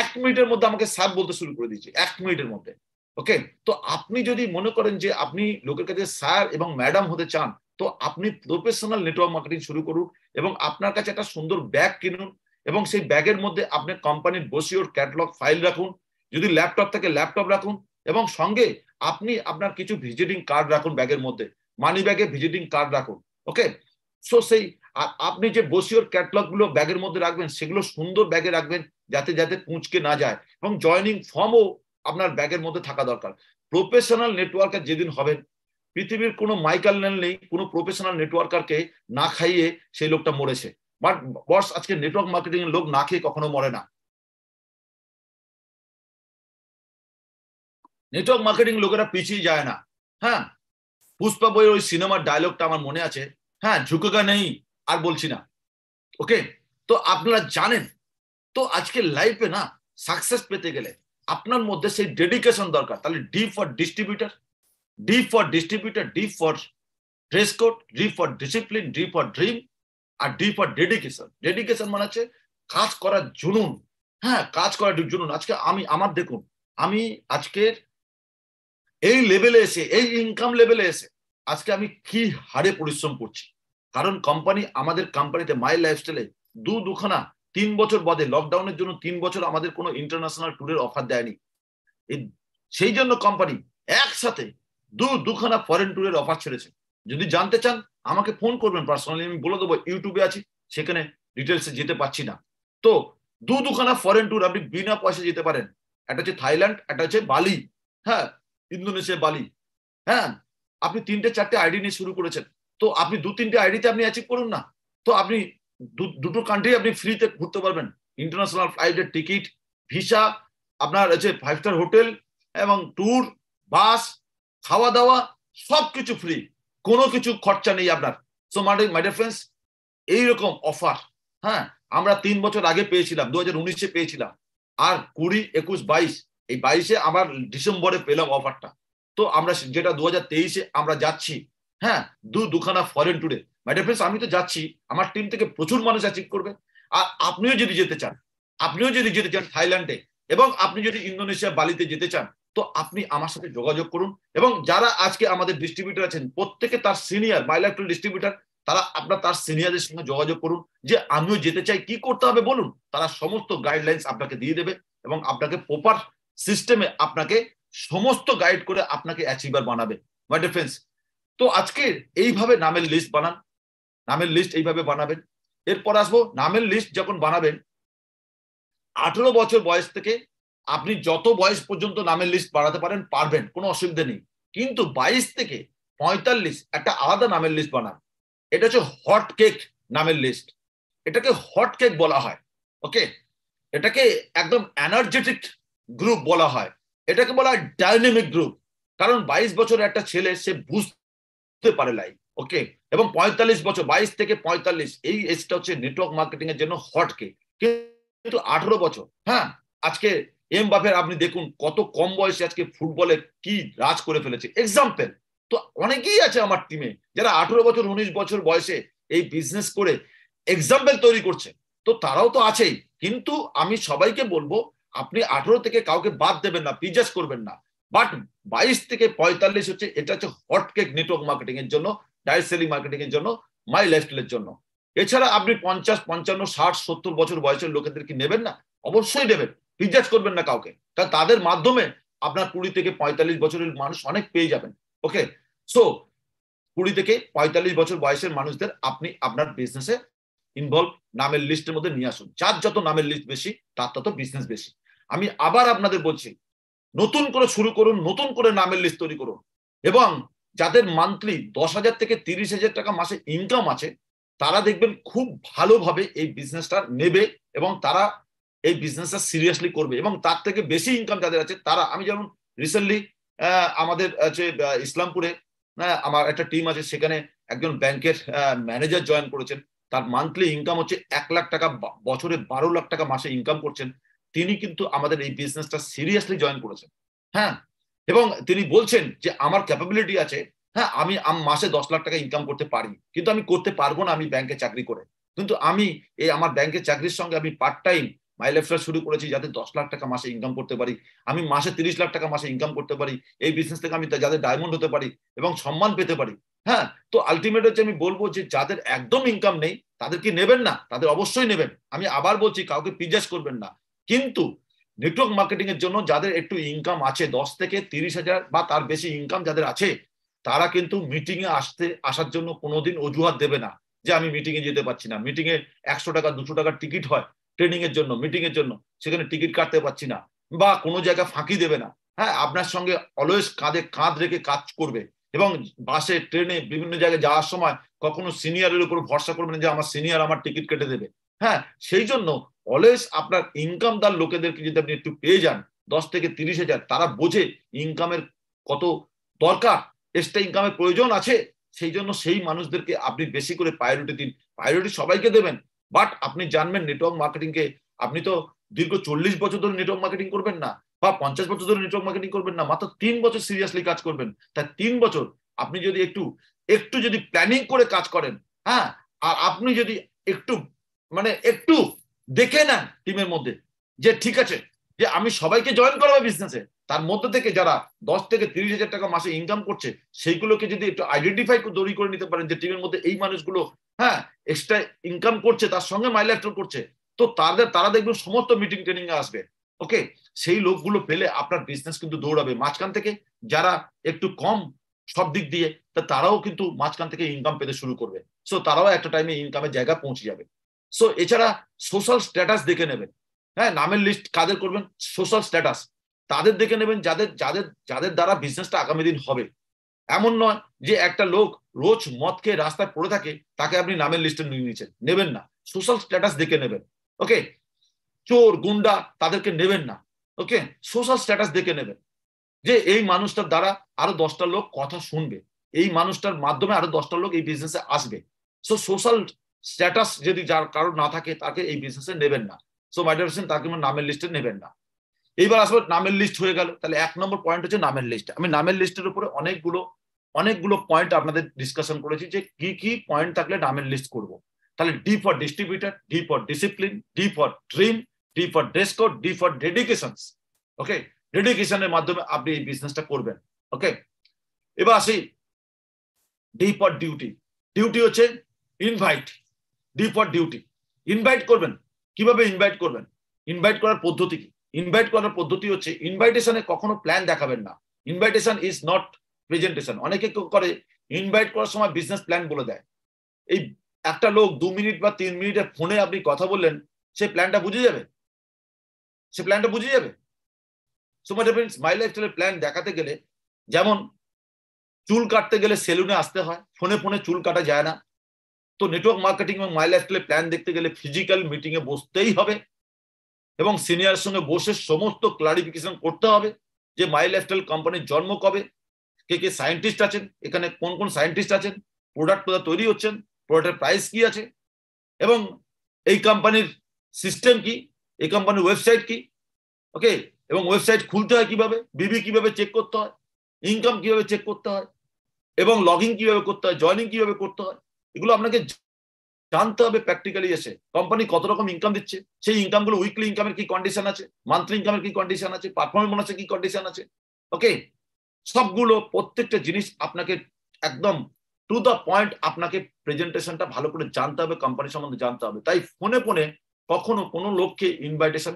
এক মিনিটের মধ্যে আমাকে স্যার বলতে শুরু করে দিয়েছে, এক মিনিটের মধ্যে। ওকে তো আপনি যদি মনে করেন যে আপনি লোকের কাছে স্যার এবং ম্যাডাম হতে চান, তো আপনি প্রফেশনাল নেটওয়ার্ক মার্কেটিং শুরু করুন এবং আপনার কাছে একটা সুন্দর ব্যাগ কিনুন এবং সেই ব্যাগের মধ্যে আপনি কোম্পানির বসিওর ক্যাটালগ ফাইল রাখুন, যদি ল্যাপটপ থাকে ল্যাপটপ রাখুন এবং সঙ্গে আপনি আপনার কিছু ভিজিটিং কার্ড রাখুন ব্যাগের মধ্যে মানি ব্যাগে ভিজিটিং কার্ড রাখুন। ওকে সো সেই আপনি যে বসিওর ক্যাটলগগুলো ব্যাগের মধ্যে রাখবেন, সেগুলো সুন্দর ব্যাগে রাখবেন যাতে যাতে কুঁচকে না যায় এবং জয়নিং ফর্মও আপনার ব্যাগের মধ্যে থাকা দরকার। প্রফেশনাল নেটওয়ার্কার যেদিন হবেন, পৃথিবীর কোনো মাইকাল নেল নেই, কোনো প্রফেশনাল নেটওয়ার্কারকে না খাইয়ে সেই লোকটা মরেছে। বাট বস আজকে নেটওয়ার্ক মার্কেটিং এর লোক না খেয়ে কখনো মরে না। নেটওয়ার্ক মার্কেটিং লোকেরা পিছিয়ে যায় না। হ্যাঁ? পুষ্পা বই ওই সিনেমার ডায়লগটা আমার মনে আছে। হ্যাঁ ঝুঁকেগা নেই। আর বলছি না। ওকে তো আপনারা জানেন, তো আজকে লাইফে না সাকসেস পেতে গেলে আপনার মধ্যে সেই ডেডিকেশন দরকার। তাহলে D for distributor D for distributor D for dress code D for discipline D for dream R D for dedication dedication মানে হচ্ছে কাজ করার জুনুন। হ্যাঁ কাজ করার জুনুন। আজকে আমি, আমার দেখুন, আমি আজকের এই লেভেলে এসে, এই ইনকাম লেভেলে এসে আজকে আমি কি হারে পরিশ্রম করছি? কারণ কোম্পানি আমাদের কোম্পানিতে মাই লাইফস্টাইলে দু দুখানা, তিন বছর বাদে লকডাউনের জন্য তিন বছর আমাদের কোনো ইন্টারন্যাশনাল ট্যুরের অফার দেয়নি। সেই জন্য কোম্পানি একসাথে দু দুখানা ফরেন ট্যুরের অফার ছেড়েছে। যদি জানতে চান, আমাকে ফোন করবেন পার্সোনালি আমি বলে দেবো, ইউটিউবে আছি, সেখানে ডিটেলসে যেতে পারছি না। তো দু দুখানা ফরেন ট্যুর আপনি বিনা পয়সা যেতে পারেন। একটা হচ্ছে থাইল্যান্ড, একটা হচ্ছে বালি হ্যাঁ ইন্দোনেশিয়া, বালি হ্যাঁ আপনি তিনটে, চারটে আইডি নিয়ে শুরু করেছেন। তো আপনি দু, তিনটে আইডিতে আপনি অ্যাচিভ করুন না। তো আপনি দুটো কান্ট্রি আপনি ফ্রিতে ঘুরতে পারবেন। ইন্টারন্যাশনাল ফ্লাইটের টিকিট ভিসা আপনার হচ্ছে ফাইভ স্টার হোটেল এবং ট্যুর বাস খাওয়া দাওয়া সব কিছু ফ্রি কোনো কিছু খরচা নেই আপনার। সো মাই মাই ফ্রেন্ডস এইরকম অফার হ্যাঁ? আমরা তিন বছর আগে পেয়েছিলাম দু হাজার উনিশে পেয়েছিলাম। আর কুড়ি, একুশ, বাইশ, এই বাইশে আমার ডিসেম্বরে পেলাম অফারটা তো আমরা যেটা দু হাজার তেইশে আমরা যাচ্ছি হ্যাঁ দু, দুখানা ফরেন ট্যুরে মাই ফ্রেন্ডস আমি তো যাচ্ছি, আমার টিম থেকে প্রচুর মানুষ অ্যাচিভ করবে। আর আপনিও যদি যেতে চান, আপনিও যদি যেতে চান থাইল্যান্ডে, এবং আপনি যদি ইন্দোনেশিয়া, বালিতে যেতে চান, তো আপনি আমার সাথে যোগাযোগ করুন, এবং যারা আজকে আমাদের ডিস্ট্রিবিউটার আছেন, প্রত্যেকে তার সিনিয়র বাইলাক্ট্রাল ডিস্ট্রিবিউটার তারা আপনার, তার সিনিয়রদের সঙ্গে যোগাযোগ করুন, যে আমিও যেতে চাই, কি করতে হবে বলুন? তারা সমস্ত গাইডলাইন্স আপনাকে দিয়ে দেবে, এবং আপনাকে প্রপার সিস্টেমে আপনাকে সমস্ত গাইড করে আপনাকে অ্যাচিভার বানাবে। মাই ডিফেন্স তো আজকে এইভাবে নামের লিস্ট বানান। নামের লিস্ট এইভাবে বানাবেন। এরপর আসব, নামের লিস্ট যখন বানাবেন, আঠেরো বছর বয়স থেকে আপনি যত বয়স পর্যন্ত নামের লিস্ট বানাতে পারেন, পারবেন, কোনো অসুবিধা নেই। কিন্তু বাইশ থেকে পঁয়তাল্লিশ একটা আলাদা নামের লিস্ট বানান। এটা হচ্ছে হট কেক নামের লিস্ট এটাকে হট কেক বলা হয় ওকে এটাকে একদম এনার্জেটিক গ্রুপ বলা হয়। এটাকে বলা হয় ডাইনামিক গ্রুপ কারণ বাইশ বছরের একটা ছেলে, সে বুঝতে পারে লাইফ ওকে এবং পঁয়তাল্লিশ বছর, বাইশ থেকে পঁয়তাল্লিশ, এই এজটা হচ্ছে নেটওয়ার্ক মার্কেটিং এর জন্য হটকে কিন্তু আঠারো বছর হ্যাঁ? আজকে এম বাফের আপনি দেখুন কত কম বয়সে আজকে ফুটবলে কি রাজ করে ফেলেছে। এক্সাম্পল তো অনেকেই আছে আমার টিমে যারা আঠারো বছর, উনিশ বছর বয়সে এই বিজনেস করে এক্সাম্পল তৈরি করছে। তো তারাও তো আছেই। কিন্তু আমি সবাইকে বলব, আপনি আঠারো থেকে কাউকে বাদ দেবেন না পিজাস করবেন না। বাট বাইশ থেকে পঁয়তাল্লিশ হচ্ছে, এটা হচ্ছে হটকেক নেটওয়ার্ক মার্কেটিং এর জন্য ডাইরেক্ট সেলিং মার্কেটিং এর জন্য মাই লাইফস্টাইলের জন্য। এছাড়া আপনি পঞ্চাশ, পঞ্চান্ন, ষাট, সত্তর বছর বয়সের লোকেদের কি নেবেন না? অবশ্যই নেবেন। পিজাজ করবেন না কাউকে। কারণ তাদের মাধ্যমে আপনার কুড়ি থেকে পঁয়তাল্লিশ বছরের মানুষ অনেক পেয়ে যাবেন। ওকে সো কুড়ি থেকে পঁয়তাল্লিশ বছর বয়সের মানুষদের আপনি আপনার বিজনেসে ইনভলভ নামের লিস্টের মধ্যে নিয়ে আসুন। যার যত নামের লিস্ট বেশি, তার তত বিজনেস বেশি। আমি আবার আপনাদের বলছি নতুন করে শুরু করুন, নতুন করে নামের লিস্ট তৈরি করুন। এবং যাদের মান্থলি দশ হাজার থেকে তিরিশ হাজার টাকা মাসে ইনকাম আছে, তারা দেখবেন খুব ভালোভাবে এই বিজনেসটা নেবে এবং তারা এই বিজনেসটা সিরিয়াসলি করবে। এবং তার থেকে বেশি ইনকাম যাদের আছে, তারা, আমি যেমন রিসেন্টলি আমাদের হচ্ছে ইসলামপুরে আমার একটা টিম আছে, সেখানে একজন ব্যাংকের ম্যানেজার জয়েন করেছেন। তার মান্থলি ইনকাম হচ্ছে এক লাখ টাকা বছরে বারো লাখ টাকা মাসে ইনকাম করছেন। তিনি কিন্তু আমাদের এই বিজনেসটা সিরিয়াসলি জয়েন করেছেন। হ্যাঁ? এবং তিনি বলছেন যে, আমার ক্যাপাবিলিটি আছে। হ্যাঁ আমি মাসে দশ লাখ টাকা ইনকাম করতে পারি। কিন্তু আমি করতে পারব না আমি ব্যাংকে চাকরি করে। কিন্তু আমি এই আমার ব্যাংকের চাকরির সঙ্গে আমি পার্ট টাইম মাই শুরু করেছি, যাতে দশ লাখ টাকা মাসে ইনকাম করতে পারি। আমি মাসে তিরিশ লাখ টাকা মাসে ইনকাম করতে পারি। এই বিজনেস থেকে আমি যাদের ডায়মন্ড হতে পারি এবং সম্মান পেতে পারি। হ্যাঁ? তো আলটিমেট হচ্ছে আমি বলব যে, যাদের একদম ইনকাম নেই, তাদের কি নেবেন না? তাদের অবশ্যই নেবেন। আমি আবার বলছি, কাউকে পিজাস করবেন না। কিন্তু নেটওয়ার্ক মার্কেটিং এর জন্য যাদের একটু ইনকাম আছে, দশ থেকে তিরিশ হাজার বা তার বেশি ইনকাম যাদের আছে, তারা কিন্তু মিটিং এ আসতে, আসার জন্য কোনোদিন অজুহাত দেবে না যে আমি মিটিং এ যেতে পারছি না। মিটিং এ একশো টাকা, দুশো টাকার টিকিট হয় ট্রেনিং এর জন্য মিটিং এর জন্য, সেখানে টিকিট কাটতে পারছি না বা কোনো জায়গায় ফাঁকি দেবে না। হ্যাঁ আপনার সঙ্গে অলওয়েজ কাঁধে কাঁধ রেখে কাজ করবে এবং বাসে, ট্রেনে, বিভিন্ন জায়গায় যাওয়ার সময় কখনো সিনিয়রের উপর ভরসা করবে না যে আমার সিনিয়র আমার টিকিট কেটে দেবে। হ্যাঁ সেই জন্য অলওয়েজ আপনার ইনকামদার লোকেদেরকে যদি আপনি একটু পেয়ে যান, দশ থেকে তিরিশ হাজার, তারা বোঝে ইনকামের কত দরকার এক্সট্রা ইনকামের প্রয়োজন আছে, সেই জন্য সেই মানুষদেরকে আপনি বেশি করে প্রায়োরিটি দিন। প্রায়োরিটি সবাইকে দেবেন বাট আপনি জানবেন নেটওয়ার্ক মার্কেটিংকে আপনি তো দীর্ঘ চল্লিশ বছর ধরে নেটওয়ার্ক মার্কেটিং করবেন না, বা পঞ্চাশ বছর ধরে নেটওয়ার্ক মার্কেটিং করবেন না, মাত্র তিন বছর সিরিয়াসলি কাজ করবেন। তাই তিন বছর আপনি যদি একটু একটু যদি প্ল্যানিং করে কাজ করেন হ্যাঁ আর আপনি যদি একটু মানে একটু দেখে নেন টিমের মধ্যে যে ঠিক আছে, যে আমি সবাইকে জয়েন করাবো বিজনেসে তার মধ্যে থেকে যারা দশ থেকে তিরিশ হাজার টাকা মাসে ইনকাম করছে, সেইগুলোকে যদি একটু আইডেন্টিফাই তৈরি করে নিতে পারেন যে টিমের মধ্যে এই মানুষগুলো হ্যাঁ এক্সট্রা ইনকাম করছে, তার সঙ্গে মাই করছে, তো তাদের, তারা দেখবেন সমস্ত মিটিং ট্রেনিং এ আসবে ওকে সেই লোকগুলো পেলে আপনার বিজনেস কিন্তু দৌড়াবে। মাঝখান থেকে যারা একটু কম সব দিক দিয়ে তারাও কিন্তু মাঝখান থেকে ইনকাম পেতে শুরু করবে। সো তারাও একটা টাইমে ইনকামের জায়গা পৌঁছে যাবে। সো এছাড়া সোশ্যাল স্ট্যাটাস দেখে নেবেন। হ্যাঁ নামের লিস্ট কাদের করবেন? সোশ্যাল স্ট্যাটাস তাদের দেখে নেবেন যাদের যাদের যাদের দ্বারা বিজনেসটা আগামী দিন হবে। এমন নয় যে একটা লোক রোজ মদ খেয়ে রাস্তায় পড়ে থাকে, তাকে আপনি নামের লিস্টে নিয়ে নিচ্ছেন নেবেন না। সোশ্যাল স্ট্যাটাস দেখে নেবেন। ওকে চোর, গুন্ডা তাদেরকে নেবেন না। ওকে সোশ্যাল স্ট্যাটাস দেখে নেবেন। যে এই মানুষটার দ্বারা আরও দশটা লোক কথা শুনবে। এই মানুষটার মাধ্যমে আরও দশটা লোক এই বিজনেসে আসবে। সো সোশ্যাল স্ট্যাটাস যদি যার কারোর না থাকে, তাকে এই বিজনেসে নেবেন না। সো মাই ডিয়ার তাকে নামের লিস্টে নেবেন না। এইবার আসবে, নামের লিস্ট হয়ে গেল। তাহলে এক নম্বর পয়েন্ট হচ্ছে নামের লিস্ট আমি নামের লিস্টের উপরে অনেকগুলো অনেকগুলো পয়েন্ট আপনাদের ডিসকাশন করেছি যে কি কি পয়েন্ট থাকলে নামের লিস্ট করব। তাহলে D for distributor D for discipline D for dream D for dress D for dedication okay ডেডিকেশনের মাধ্যমে আপনি এই বিজনেসটা করবেন। ওকে এবার আসি ডি ফর ডিউটি ডিউটি হচ্ছে invite D for duty. Invite করবেন। কীভাবে ইনভাইট করবেন? ইনভাইট করার পদ্ধতি কি? ইনভাইট করার পদ্ধতি হচ্ছে ইনভাইটেশনে কখনো প্ল্যান দেখাবেন না। Invitation is not presentation. অনেকে করে? ইনভাইট করার সময় বিজনেস প্ল্যান বলে দেয়। এই একটা লোক দু মিনিট বা তিন মিনিটের ফোনে আপনি কথা বললেন, সে প্ল্যানটা বুঝে যাবে? সে প্ল্যানটা বুঝে যাবে? ডিফারেন্স মাই লাইফস্টাইলের প্ল্যান দেখাতে গেলে, যেমন চুল কাটতে গেলে সেলুনে আসতে হয়, ফোনে ফোনে চুল কাটা যায় না। তো নেটওয়ার্ক মার্কেটিং এবং মাই লাইফস্টাইলের প্ল্যান দেখতে গেলে ফিজিক্যাল মিটিং এ বসতেই হবে এবং সিনিয়রের সঙ্গে বসে সমস্ত ক্লারিফিকেশন করতে হবে যে মাই লাইফস্টাইল কোম্পানির জন্ম কবে, কে কে সায়েন্টিস্ট আছেন, এখানে কোন কোন সায়েন্টিস্ট আছেন প্রোডাক্ট কোথা তৈরি হচ্ছেন প্রোডাক্টের প্রাইস কি আছে এবং এই কোম্পানির সিস্টেম কি, এই কোম্পানির ওয়েবসাইট কি ওকে এবং ওয়েবসাইট খুলতে হয় কীভাবে বিবি কীভাবে চেক করতে হয় ইনকাম কীভাবে চেক করতে হয় এবং লগ ইন কীভাবে করতে হয় জয়নিং কীভাবে করতে হয় এগুলো আপনাকে জানতে হবে প্র্যাকটিক্যালি এসে। কোম্পানি কত রকম ইনকাম দিচ্ছে, সেই ইনকামগুলো উইকলি ইনকামের কি কন্ডিশন আছে মান্থলি ইনকামের কি কন্ডিশন আছে পারফরমেন্স বোনাসের কি কন্ডিশন আছে? ওকে সবগুলো, প্রত্যেকটা জিনিস আপনাকে একদম টু দ্য পয়েন্ট আপনাকে প্রেজেন্টেশনটা ভালো করে জানতে হবে কোম্পানি সম্বন্ধে জানতে হবে। তাই ফোনে ফোনে কখনো কোনো লোককে ইনভাইটেশন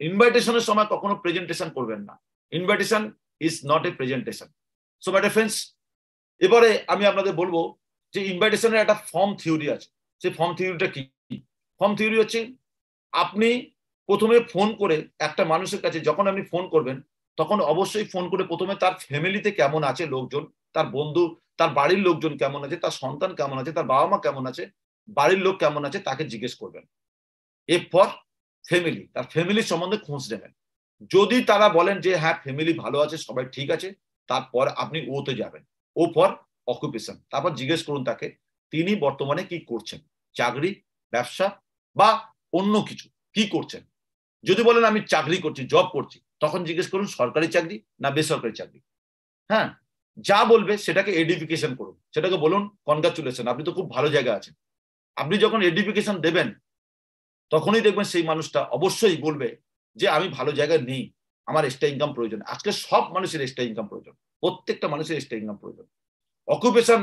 ইনভাইটেশনের সময় কখনো প্রেজেন্টেশন করবেন না। Invitation is not a presentation so my friends এবারে আমি আপনাদের বলব যে ইনভাইটেশনের একটা ফর্ম থিওরি আছে। সেই ফর্ম থিওরিটা কি? ফর্ম থিওরি হচ্ছে, আপনি প্রথমে ফোন করে একটা মানুষের কাছে যখন আপনি ফোন করবেন, তখন অবশ্যই ফোন করে প্রথমে তার ফ্যামিলিতে কেমন আছে লোকজন, তার বন্ধু, তার বাড়ির লোকজন কেমন আছে, তার সন্তান কেমন আছে, তার বাবা মা কেমন আছে, বাড়ির লোক কেমন আছে তাকে জিজ্ঞেস করবেন। এরপর ফ্যামিলি তার ফ্যামিলির সম্বন্ধে খোঁজ নেবেন। যদি তারা বলেন যে হ্যাঁ ফ্যামিলি ভালো আছে, সবাই ঠিক আছে, তারপর আপনি ওতে যাবেন। ও পর অকুপেশন। তারপর জিজ্ঞেস করুন তাকে, তিনি বর্তমানে কি করছেন? চাকরি, ব্যবসা বা অন্য কিছু কি করছেন? যদি বলেন আমি চাকরি করছি জব করছি, তখন জিজ্ঞেস করুন সরকারি চাকরি না বেসরকারি চাকরি? হ্যাঁ যা বলবে সেটাকে এডিফিকেশন করুন। সেটাকে বলুন কনগ্রাচুলেশন আপনি তো খুব ভালো জায়গা আছেন। আপনি যখন এডিফিকেশন দেবেন, তখনই দেখবেন সেই মানুষটা অবশ্যই বলবে যে, আমি ভালো জায়গায় নেই, আমার এক্সট্রা ইনকাম প্রয়োজন। আজকে সব মানুষের এক্সট্রা ইনকাম প্রয়োজন। প্রত্যেকটা মানুষের এক্সট্রা ইনকাম প্রয়োজন। অকুপেশন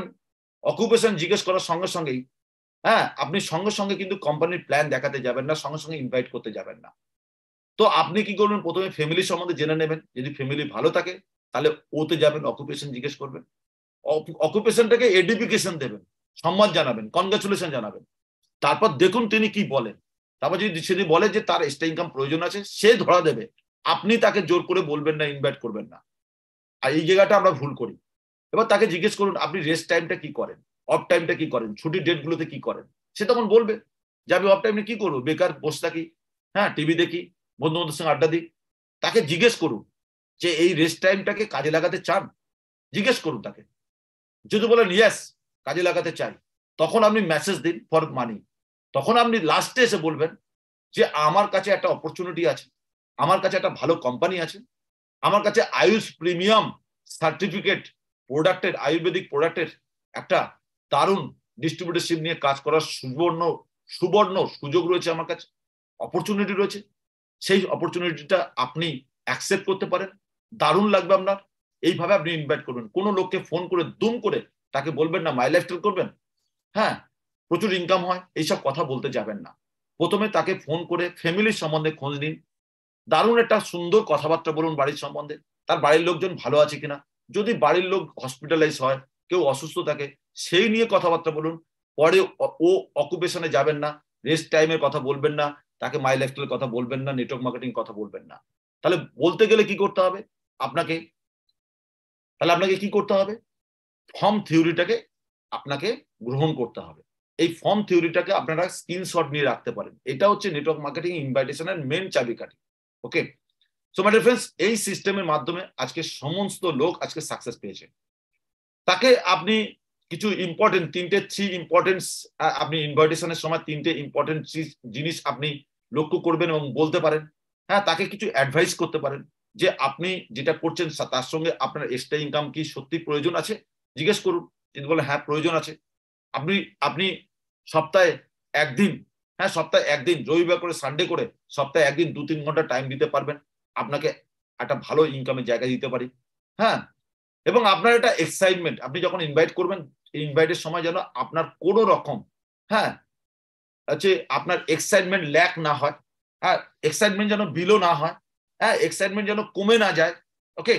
অকুপেশন জিজ্ঞেস করার সঙ্গে সঙ্গেই হ্যাঁ আপনি সঙ্গে সঙ্গে কিন্তু কোম্পানির প্ল্যান দেখাতে যাবেন না, সঙ্গে সঙ্গে ইনভাইট করতে যাবেন না। তো আপনি কি করবেন? প্রথমে ফ্যামিলি সম্বন্ধে জেনে নেবেন। যদি ফ্যামিলি ভালো থাকে, তাহলে ওতে যাবেন অকুপেশন জিজ্ঞেস করবেন। অকুপেশনটাকে এডিফিকেশন দেবেন, সম্মান জানাবেন কনগ্রাচুলেশন জানাবেন। তারপর দেখুন তিনি কি বলেন। তারপর যদি সেটি বলে যে তার এক্সট্রা ইনকাম প্রয়োজন আছে, সে ধরা দেবে। আপনি তাকে জোর করে বলবেন না ইনভাইট করবেন না। আর এই জায়গাটা আমরা ভুল করি। এবার তাকে জিজ্ঞেস করুন, আপনি রেস্ট টাইমটা কি করেন? অফ টাইমটা কি করেন? ছুটির ডেটগুলোতে কি করেন? সে তখন বলবে যে, আমি অফ টাইমে কি করব? বেকার, বসে থাকি হ্যাঁ টিভি দেখি বন্ধু বান্ধবের সঙ্গে আড্ডা দিই। তাকে জিজ্ঞেস করুন যে, এই রেস্ট টাইমটাকে কাজে লাগাতে চান? জিজ্ঞেস করুন তাকে। যদি বলেন ইয়েস কাজে লাগাতে চাই। তখন আপনি মেসেজ দিন ফর মানি তখন আপনি লাস্টে এসে বলবেন যে, আমার কাছে একটা অপরচুনিটি আছে। আমার কাছে একটা ভালো কোম্পানি আছে। আমার কাছে আয়ুষ প্রিমিয়াম সার্টিফিকেট প্রোডাক্টের আয়ুর্বেদিক প্রোডাক্টের একটা দারুণ ডিস্ট্রিবিউটারশিপ নিয়ে কাজ করার সুবর্ণ সুবর্ণ সুযোগ রয়েছে আমার কাছে। অপরচুনিটি রয়েছে। সেই অপরচুনিটিটা আপনি অ্যাকসেপ্ট করতে পারেন। দারুণ লাগবে আপনার। এইভাবে আপনি ইনভাইট করবেন কোনো লোককে ফোন করে, দুম করে তাকে বলবেন না মাই লাইফস্টাইল করবেন? হ্যাঁ প্রচুর ইনকাম হয়। এইসব কথা বলতে যাবেন না। প্রথমে তাকে ফোন করে ফ্যামিলির সম্বন্ধে খোঁজ নিন। দারুণ একটা সুন্দর কথাবার্তা বলুন বাড়ির সম্বন্ধে। তার বাড়ির লোকজন ভালো আছে কিনা? যদি বাড়ির লোক হসপিটালাইজ হয়, কেউ অসুস্থ থাকে, সেই নিয়ে কথাবার্তা বলুন। পরে ও অকুপেশনে যাবেন না রেস্ট টাইমের কথা বলবেন না, তাকে মাই লাইফস্টাইলের কথা বলবেন না নেটওয়ার্ক মার্কেটিং কথা বলবেন না। তাহলে বলতে গেলে কি করতে হবে? আপনাকে, তাহলে আপনাকে কি করতে হবে? ফর্ম থিওরিটাকে আপনাকে গ্রহণ করতে হবে। এই ফর্ম থিওরিটাকে আপনারা স্ক্রিনশট নিয়ে রাখতে পারেন। এটা হচ্ছে নেটওয়ার্ক মার্কেটিং ইনভাইটেশনের মেন চাবিকাঠি। ওকে সো মাই ফ্রেন্ডস এই সিস্টেমের মাধ্যমে আজকে সমস্ত লোক আজকে সাকসেস পেয়েছে। তাকে আপনি কিছু ইম্পর্টেন্ট তিনটে থ্রি ইম্পর্টেন্স আপনি ইনভাইটেশনের সময় তিনটে ইম্পর্টেন্ট জিনিস আপনি লক্ষ্য করবেন এবং বলতে পারেন। হ্যাঁ তাকে কিছু অ্যাডভাইস করতে পারেন যে আপনি যেটা করছেন তার সঙ্গে আপনার এক্সট্রা ইনকাম কি সত্যি প্রয়োজন আছে? জিজ্ঞেস করুন। যদি বলে হ্যাঁ প্রয়োজন আছে। আপনি আপনি সপ্তাহে একদিন হ্যাঁ সপ্তাহে একদিন, রবিবার করে সানডে করে সপ্তাহে একদিন দু তিন ঘণ্টা টাইম দিতে পারবেন। আপনাকে একটা ভালো ইনকামের জায়গা দিতে পারি। হ্যাঁ? এবং আপনার একটা এক্সাইটমেন্ট আপনি যখন ইনভাইট করবেন ইনভাইটের সময় যেন আপনার কোনো রকম হ্যাঁ? হচ্ছে আপনার এক্সাইটমেন্ট ল্যাক না হয় হ্যাঁ? এক্সাইটমেন্ট যেন বিলো না হয় হ্যাঁ? এক্সাইটমেন্ট যেন কমে না যায় ওকে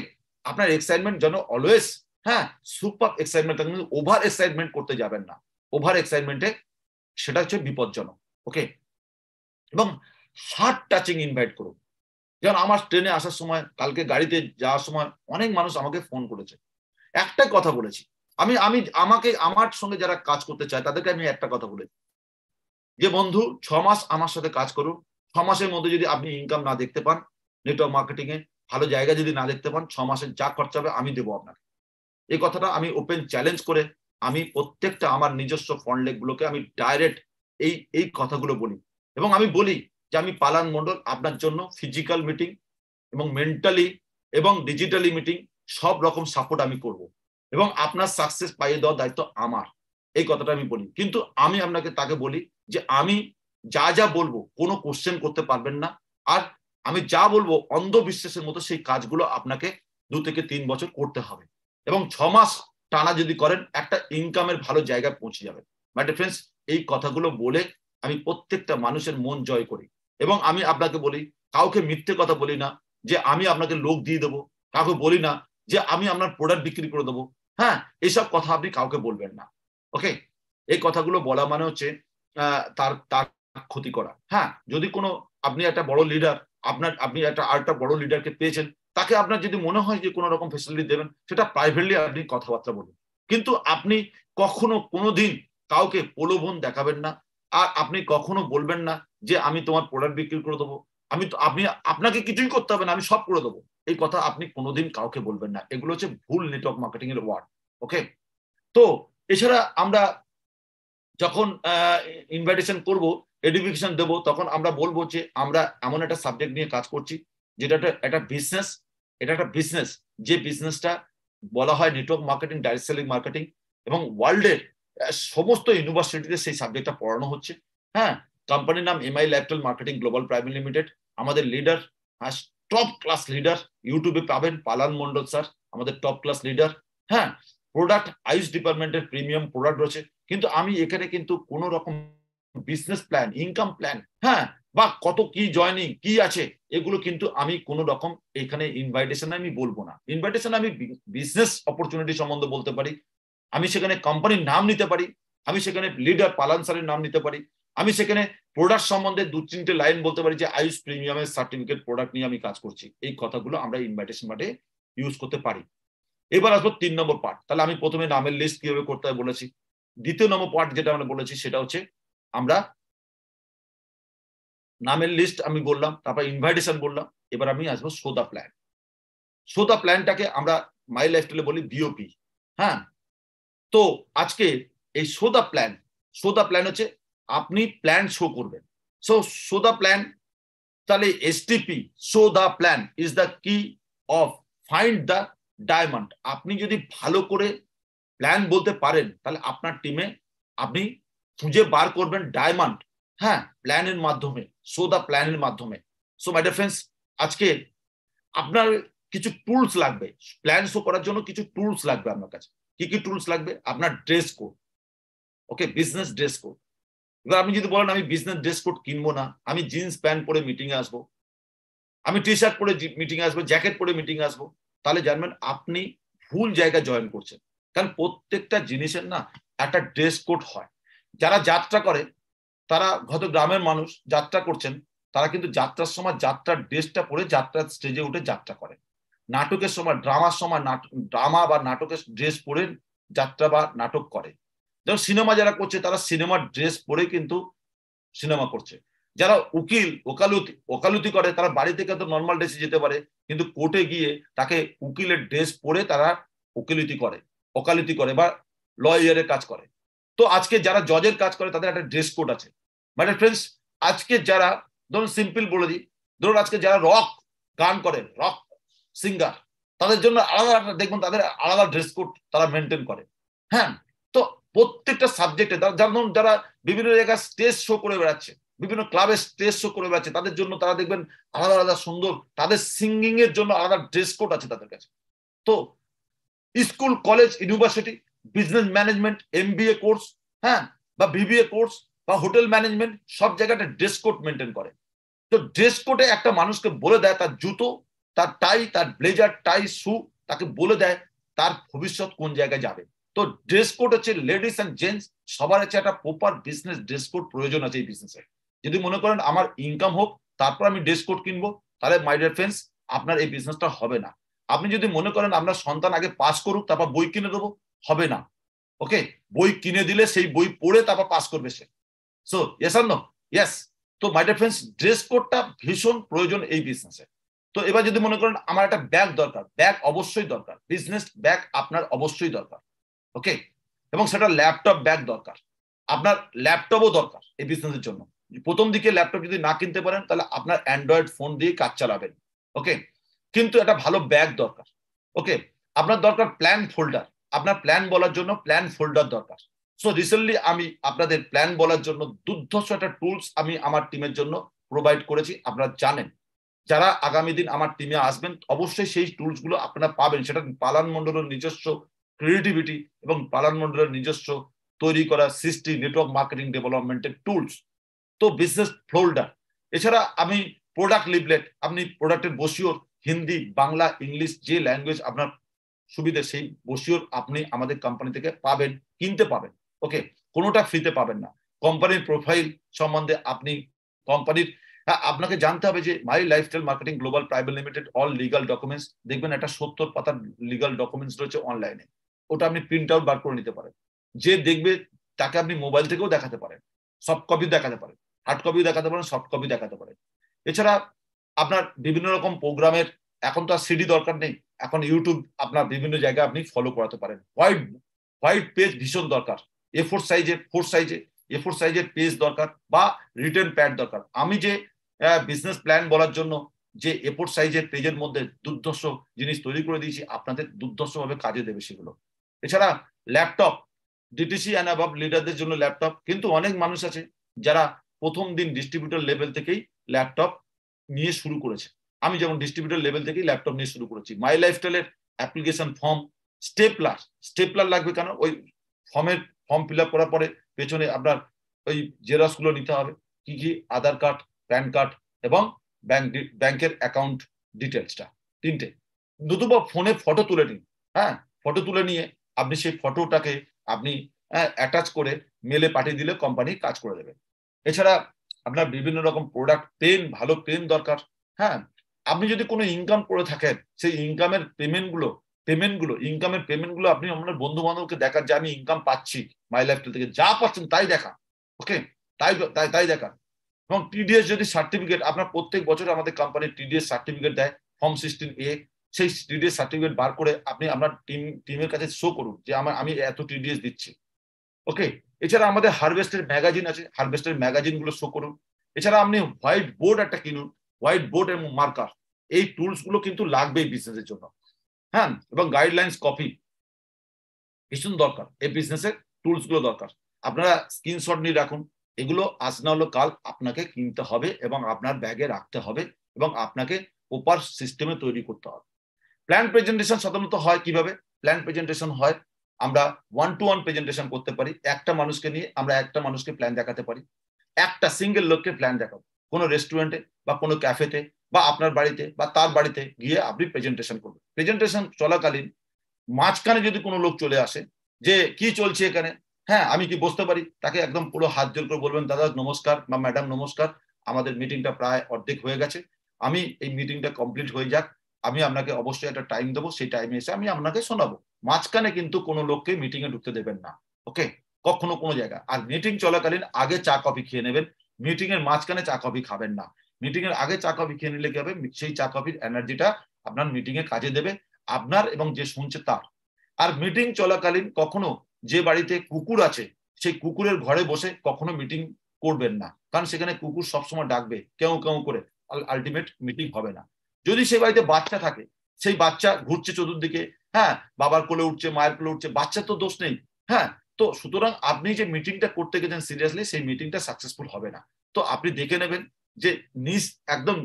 আপনার এক্সাইটমেন্ট যেন অলওয়েজ হ্যাঁ? সুপার এক্সাইটমেন্ট থাকে ওভার এক্সাইটমেন্ট করতে যাবেন না। ওভার এক্সাইটমেন্টে সেটা হচ্ছে বিপজ্জনক ওকে এবং হার্ট টাচিং ইনভাইট করুন। যেমন আমার ট্রেনে আসার সময়, কালকে গাড়িতে যাওয়ার সময় অনেক মানুষ আমাকে ফোন করেছে। একটা কথা বলেছি। আমি আমি আমাকে, আমার সঙ্গে যারা কাজ করতে চায়, তাদেরকে আমি একটা কথা বলেছি। যে বন্ধু, ছ মাস আমার সাথে কাজ করুন ছ মাসের মধ্যে যদি আপনি ইনকাম না দেখতে পান নেটওয়ার্ক মার্কেটিং এ ভালো জায়গা যদি না দেখতে পান, ছ মাসের যা খরচা হবে আমি দেবো আপনাকে। এই কথাটা আমি ওপেন চ্যালেঞ্জ করে আমি প্রত্যেকটা আমার নিজস্ব ফন্ড গুলোকে আমি ডাইরেক্ট এই এই কথাগুলো বলি। এবং আমি বলি যে আমি পালান মন্ডল, আপনার জন্য ফিজিক্যাল মিটিং এবং মেন্টালি এবং ডিজিটালি মিটিং সব রকম সাপোর্ট আমি করব। এবং আপনার সাকসেস পাইয়ে দেওয়ার দায়িত্ব আমার। এই কথাটা আমি বলি। কিন্তু আমি আপনাকে তাকে বলি যে আমি যা যা বলব, কোনো কোশ্চেন করতে পারবেন না। আর আমি যা বলব, অন্ধবিশ্বাসের মতো সেই কাজগুলো আপনাকে দু থেকে তিন বছর করতে হবে। এবং ছ মাস টানা যদি করেন, একটা ইনকামের ভালো জায়গায় পৌঁছে যাবেন। মাই ফ্রেন্ডস এই কথাগুলো বলে আমি প্রত্যেকটা মানুষের মন জয় করি। এবং আমি আপনাকে বলি, কাউকে মিথ্যে কথা বলি না যে আমি আপনাকে লোক দিয়ে দেবো। কাউকে বলি না যে আমি আপনার প্রোডাক্ট বিক্রি করে দেবো। হ্যাঁ এইসব কথা আপনি কাউকে বলবেন না। ওকে এই কথাগুলো বলা মানে হচ্ছে তার তার ক্ষতি করা। হ্যাঁ যদি কোনো, আপনি একটা বড় লিডার আপনার, আপনি একটা, আরেকটা বড় লিডারকে পেয়েছেন, তাকে আপনার যদি মনে হয় যে কোনো রকম ফেসিলিটি দেবেন, সেটা প্রাইভেটলি আপনি কথাবার্তা বলুন। কিন্তু আপনি কখনো কোনো দিন কাউকে প্রলোভন দেখাবেন না, আর আপনি কখনো বলবেন না যে আমি তোমার প্রোডাক্ট বিক্রি করে দেবো। আমি তো, আপনি, আপনাকে কিছুই করতে হবে না, আমি সব করে দেবো। এই কথা আপনি কোনোদিন কাউকে বলবেন না। এগুলো হচ্ছে ভুল নেটওয়ার্ক মার্কেটিং এর ওয়ার্ড ওকে তো, এছাড়া আমরা যখন ইনভাইটেশন করব এডুকেশন দেবো, তখন আমরা বলব যে আমরা এমন একটা সাবজেক্ট নিয়ে কাজ করছি, যেটা একটা বিজনেস এটা একটা বিজনেস যে বিজনেসটা বলা হয় network marketing direct selling marketing এবং ওয়ার্ল্ডের সমস্ত ইউনিভার্সিটিতে সেই সাবজেক্টটা পড়ানো হচ্ছে। হ্যাঁ কোম্পানির নাম MI lifestyle marketing global private limited আমাদের লিডার টপ ক্লাস লিডার ইউটিউবে পাবেন পালান মন্ডল স্যার আমাদের টপ ক্লাস লিডার হ্যাঁ প্রোডাক্ট আইস ডিপার্টমেন্টের প্রিমিয়াম প্রোডাক্ট রয়েছে। কিন্তু আমি এখানে কিন্তু কোন রকম বিজনেস প্ল্যান ইনকাম প্ল্যান হ্যাঁ বা কত কি জয়নিং কি আছে, এগুলো কিন্তু আমি কোন রকম এখানে ইনভাইটেশন আমি বলব না। ইনভাইটেশন আমি বিজনেস অপরচুনিটি সম্বন্ধে বলতে পারি। আমি সেখানে কোম্পানির নাম নিতে পারি। আমি সেখানে লিডার পালান স্যারের নাম নিতে পারি। আমি সেখানে প্রোডাক্ট সম্বন্ধে দু তিনটে লাইন বলতে পারি যে আয়ুষ প্রিমিয়ামের সার্টিফিকেট প্রোডাক্ট নিয়ে আমি কাজ করছি। এই কথাগুলো আমরা ইনভাইটেশন মাঠে ইউজ করতে পারি। এবার আসব তিন নম্বর পার্ট তাহলে আমি প্রথমে নামের লিস্ট কীভাবে করতে হয় বলেছি। দ্বিতীয় নম্বর পার্ট যেটা আমরা বলেছি সেটা হচ্ছে আমরা নামের লিস্ট আমি বললাম, তারপর ইনভাইটেশন বললাম, এবার আমি আসব সোদা প্ল্যান সোদা প্ল্যানটাকে আমরা মাই লাইফস্টাইলে বলি বিওপি হ্যাঁ? তো আজকে এই সোদা প্ল্যান সোদা প্ল্যান হচ্ছে আপনি প্ল্যান শো করবেন। সো শো দ্য প্ল্যান তাহলে STP show the plan is the key of find the diamond আপনি যদি ভালো করে প্ল্যান বলতে পারেন, তাহলে আপনার টিমে আপনি খুঁজে বার করবেন ডায়মন্ড হ্যাঁ প্ল্যানের মাধ্যমে শো দ্য প্ল্যানের মাধ্যমে। সো মাই ফ্রেন্ডস আজকে আপনার কিছু টুলস লাগবে। প্ল্যান শো করার জন্য কিছু টুলস লাগবে আপনার কাছে। কি কি টুলস লাগবে? আপনার dress code okay business dress code এবার আপনি যদি বলেন, আমি বিজনেস ড্রেস কোড কিনবো না, আমি জিন্স প্যান্ট পরে মিটিংয়ে আসব, আমি টি শার্ট পরে মিটিংয়ে আসব জ্যাকেট পরে মিটিংয়ে আসব, তাহলে জানবেন আপনি ভুল জায়গায় জয়েন করছেন। কারণ প্রত্যেকটা জিনিসের না একটা ড্রেস কোড হয়। যারা যাত্রা করে, তারা হয়তো গ্রামের মানুষ, যাত্রা করছেন, তারা কিন্তু যাত্রার সময় যাত্রার ড্রেসটা পরে যাত্রার স্টেজে উঠে যাত্রা করে। নাটকের সময় ড্রামার সময় ড্রামা বা নাটকের ড্রেস পরে যাত্রা বা নাটক করে। যেমন সিনেমা যারা করছে, তারা সিনেমার ড্রেস পরে কিন্তু সিনেমা করছে। যারা উকিল, ওকালতি ওকালতি করে, তারা বাড়ি থেকে তো নর্মাল ড্রেসে যেতে পারে, কিন্তু কোর্টে গিয়ে তাকে উকিলের ড্রেস পরে তারা উকিলতি করে, ওকালতি করে বা লয়ারের কাজ করে। তো আজকে যারা জজের কাজ করে, তাদের একটা ড্রেস কোড আছে। মানে ফ্রেন্ডস আজকে যারা, ধরুন সিম্পল বলে দিই, ধরুন আজকে যারা রক গান করে রক সিঙ্গার তাদের জন্য আলাদা দেখবেন তাদের আলাদা ড্রেস কোড তারা মেনটেন করে। হ্যাঁ প্রত্যেকটা সাবজেক্টে যেমন যারা বিভিন্ন জায়গায় স্টেজ শো করে বেড়াচ্ছে, বিভিন্ন ক্লাবে স্টেজ শো করে বেড়াচ্ছে, তাদের জন্য তারা দেখবেন আলাদা আলাদা সুন্দর, তাদের সিঙ্গিং এর জন্য আলাদা ড্রেস কোড আছে তাদের কাছে। তো school college university business management MBA course হ্যাঁ বা বিবিএ কোর্স বা হোটেল ম্যানেজমেন্ট সব জায়গাটা ড্রেস কোড মেনটেন করে। তো ড্রেস কোডে একটা মানুষকে বলে দেয় তার জুতো, তার টাই তার ব্লেজার টাই শু তাকে বলে দেয় তার ভবিষ্যৎ কোন জায়গায় যাবে। তো ড্রেস কোড হচ্ছে লেডিস অ্যান্ড জেন্টস সবার হচ্ছে একটা প্রপার বিজনেস ড্রেস কোড প্রয়োজন আছে এই বিজনেসে যদি মনে করেন আমার ইনকাম হোক, তারপর আমি ড্রেস কোড কিনবো, তাহলে মাই ডিয়ার ফ্রেন্ডস আপনার এই বিজনেসটা হবে না। আপনি যদি মনে করেন আপনার সন্তান আগে পাস করুক, তারপর বই কিনে দেবো, হবে না। ওকে বই কিনে দিলে সেই বই পড়ে তারপর পাস করবে সে। So yes or no yes তো মাই ডিয়ার ফ্রেন্ডস ড্রেস কোডটা ভীষণ প্রয়োজন এই বিজনেসে তো এবার যদি মনে করেন আমার একটা ব্যাগ দরকার ব্যাগ অবশ্যই দরকার। বিজনেস ব্যাগ আপনার অবশ্যই দরকার। ওকে এবং সেটা ল্যাপটপ ব্যাগ দরকার। আপনার ল্যাপটপও দরকার এই বিজনেসের জন্য। প্রথম দিকে ল্যাপটপ যদি না কিনতে পারেন, তাহলে আপনার অ্যান্ড্রয়েড ফোন দিয়ে কাজ চালাবেন। ওকে কিন্তু একটা ভালো ব্যাগ দরকার। ওকে আপনার দরকার প্ল্যান ফোল্ডার আপনার প্ল্যান বলার জন্য প্ল্যান ফোল্ডার দরকার। সো রিসেন্টলি আমি আপনাদের প্ল্যান বলার জন্য দুর্ধর্ষ একটা টুলস আমি আমার টিমের জন্য প্রোভাইড করেছি, আপনারা জানেন। যারা আগামী দিন আমার টিমে আসবেন, অবশ্যই সেই টুলসগুলো আপনারা পাবেন। সেটা পালান মন্ডলের নিজস্ব ক্রিয়েটিভিটি এবং পালান মন্ডলের নিজস্ব তৈরি করা সৃষ্টি নেটওয়ার্ক মার্কেটিং ডেভেলপমেন্টের টুলস তো বিজনেস ফোল্ডার এছাড়া আমি প্রোডাক্ট লিভলেট আপনি প্রোডাক্টের বসিওর হিন্দি, বাংলা ইংলিশ যে ল্যাঙ্গুয়েজ আপনার সুবিধে সেই বসিওর আপনি আমাদের কোম্পানি থেকে পাবেন, কিনতে পাবেন। ওকে কোনোটা ফ্রিতে পাবেন না। কোম্পানির প্রোফাইল সম্বন্ধে আপনি কোম্পানির আপনাকে জানতে হবে যে my lifestyle marketing global private limited all legal documents দেখবেন একটা সত্তর পাতার লিগাল ডকুমেন্টস রয়েছে অনলাইনে ওটা আপনি প্রিন্ট আউট বার করে নিতে পারেন। যে দেখবে তাকে আপনি মোবাইল থেকেও দেখাতে পারেন। সফট কপি দেখাতে পারেন। হার্ড কপি দেখাতে পারেন সফট কপি দেখাতে পারেন। এছাড়া আপনার বিভিন্ন রকম প্রোগ্রামের এখন তো আর সিডি দরকার নেই। এখন ইউটিউব আপনার বিভিন্ন জায়গায় আপনি ফলো করাতে পারেন। হোয়াইট হোয়াইট পেজ ভীষণ দরকার। এ ফোর সাইজে ফোর সাইজে এ ফোর সাইজের পেজ দরকার বা রিটার্ন প্যাড দরকার। আমি যে বিজনেস প্ল্যান বলার জন্য যে এ ফোর সাইজের পেজের মধ্যে দুর্ধর্ষ জিনিস তৈরি করে দিয়েছি, আপনাদের দুর্ধর্ষভাবে কাজে দেবে সেগুলো। এছাড়া ল্যাপটপ ডিটিসি অ্যান্ড অ্যাবাব লিডারদের জন্য ল্যাপটপ কিন্তু অনেক মানুষ আছে যারা প্রথম দিন ডিস্ট্রিবিউটর লেভেল থেকেই ল্যাপটপ নিয়ে শুরু করেছে। আমি যেমন ডিস্ট্রিবিউটর লেভেল থেকেই ল্যাপটপ নিয়ে শুরু করেছি। মাই লাইফস্টাইলের অ্যাপ্লিকেশন ফর্ম স্টেপলার স্টেপলার লাগবে কেন? ওই ফর্মের ফর্ম ফিল আপ করার পরে পেছনে আপনার ওই জেরক্সগুলো নিতে হবে। কি কি? আধার কার্ড প্যান কার্ড এবং ব্যাংক ব্যাংকের অ্যাকাউন্ট ডিটেলসটা তিনটে। নতুবা ফোনে ফটো তুলে নিন। হ্যাঁ? ফটো তুলে নিয়ে আপনি সেই ফটোটাকে আপনি অ্যাটাচ করে মেলে পাঠিয়ে দিলে কোম্পানি কাজ করে দেবে। এছাড়া আপনার বিভিন্ন রকম প্রোডাক্ট পেন ভালো পেন দরকার হ্যাঁ। আপনি যদি কোনো ইনকাম করে থাকেন, সেই ইনকামের পেমেন্টগুলো পেমেন্ট ইনকামের পেমেন্টগুলো আপনি আপনার বন্ধু বান্ধবকে দেখার যে, আমি ইনকাম পাচ্ছি মাই লাইফস্টাইল থেকে যা পাচ্ছেন তাই দেখা ওকে তাই তাই তাই দেখা এবং টিডিএস যদি সার্টিফিকেট আপনার প্রত্যেক বছর আমাদের কোম্পানির টিডিএস সার্টিফিকেট দেয় ফর্ম সিক্সটিন এ সেই টিডিএস সার্টিফিকেট বার করে আপনি আপনার টিম টিমের কাছে শো করুন যে আমার, আমি এত টিডিএস দিচ্ছি। ওকে এছাড়া আমাদের হারভেস্টের ম্যাগাজিন আছে হারভেস্টের ম্যাগাজিনগুলো শো করুন। এছাড়া আপনি হোয়াইট বোর্ড একটা কিনুন হোয়াইট বোর্ড এবং মার্কার এই টুলসগুলো কিন্তু লাগবেই বিজনেসের জন্য। হ্যাঁ? এবং গাইডলাইন্স কপি ভীষণ দরকার। এই বিজনেসের টুলসগুলো দরকার। আপনারা স্ক্রিনশট নিয়ে রাখুন। এগুলো আজ না হলো কাল আপনাকে কিনতে হবে এবং আপনার ব্যাগে রাখতে হবে এবং আপনাকে প্রপার সিস্টেমে তৈরি করতে হবে। প্ল্যান প্রেজেন্টেশন সাধারণত হয় কীভাবে? প্ল্যান প্রেজেন্টেশন হয়, আমরা ওয়ান টু ওয়ান প্রেজেন্টেশন করতে পারি। একটা মানুষকে নিয়ে আমরা একটা মানুষকে প্ল্যান দেখাতে পারি। একটা সিঙ্গেল লোককে প্ল্যান দেখাবো। কোনো রেস্টুরেন্টে বা কোনো ক্যাফেতে বা আপনার বাড়িতে বা তার বাড়িতে গিয়ে আপনি প্রেজেন্টেশন করবেন। প্রেজেন্টেশন চলাকালীন মাঝখানে যদি কোনো লোক চলে আসে যে, কি চলছে এখানে? হ্যাঁ আমি কি বুঝতে পারি? তাকে একদম পুরো হাত জোর করে বলবেন, দাদা, নমস্কার বা ম্যাডাম নমস্কার। আমাদের মিটিংটা প্রায় অর্ধেক হয়ে গেছে। আমি এই মিটিংটা কমপ্লিট হয়ে যাক। আমি আপনাকে অবশ্যই একটা টাইম দেবো, সেই টাইমে এসে আমি আপনাকে শোনাবো। মাঝখানে কিন্তু কোনো লোককে মিটিং এ ঢুকতে দেবেন না ওকে কখনো কোনো জায়গা। আর মিটিং চলাকালীন আগে চা কফি খেয়ে নেবেন। মিটিং এর মাঝখানে চা কফি খাবেন না। মিটিং এর আগে চা কফি খেয়ে নিলে কি হবে? সেই চা কফির এনার্জিটা আপনার মিটিং এ কাজে দেবে। আপনার এবং যে শুনছে তার। আর মিটিং চলাকালীন কখনো যে বাড়িতে কুকুর আছে, সেই কুকুরের ঘরে বসে কখনো মিটিং করবেন না। কারণ সেখানে কুকুর সবসময় ডাকবে, কেউ কেউ করে। আলটিমেট মিটিং হবে না। যদি সেই বাড়িতে বাচ্চা থাকে, সেই বাচ্চা ঘুরছে চতুর্দিকে হ্যাঁ বাবার কোলে উঠছে, মায়ের কোলে উঠছে, বাচ্চার তো দোষ নেই হ্যাঁ তো সুতরাং আপনি যে মিটিংটা করতে গেছেন সিরিয়াসলি সেই মিটিংটা সাকসেসফুল হবে না। তো আপনি দেখে নেবেন যে নিজ একদম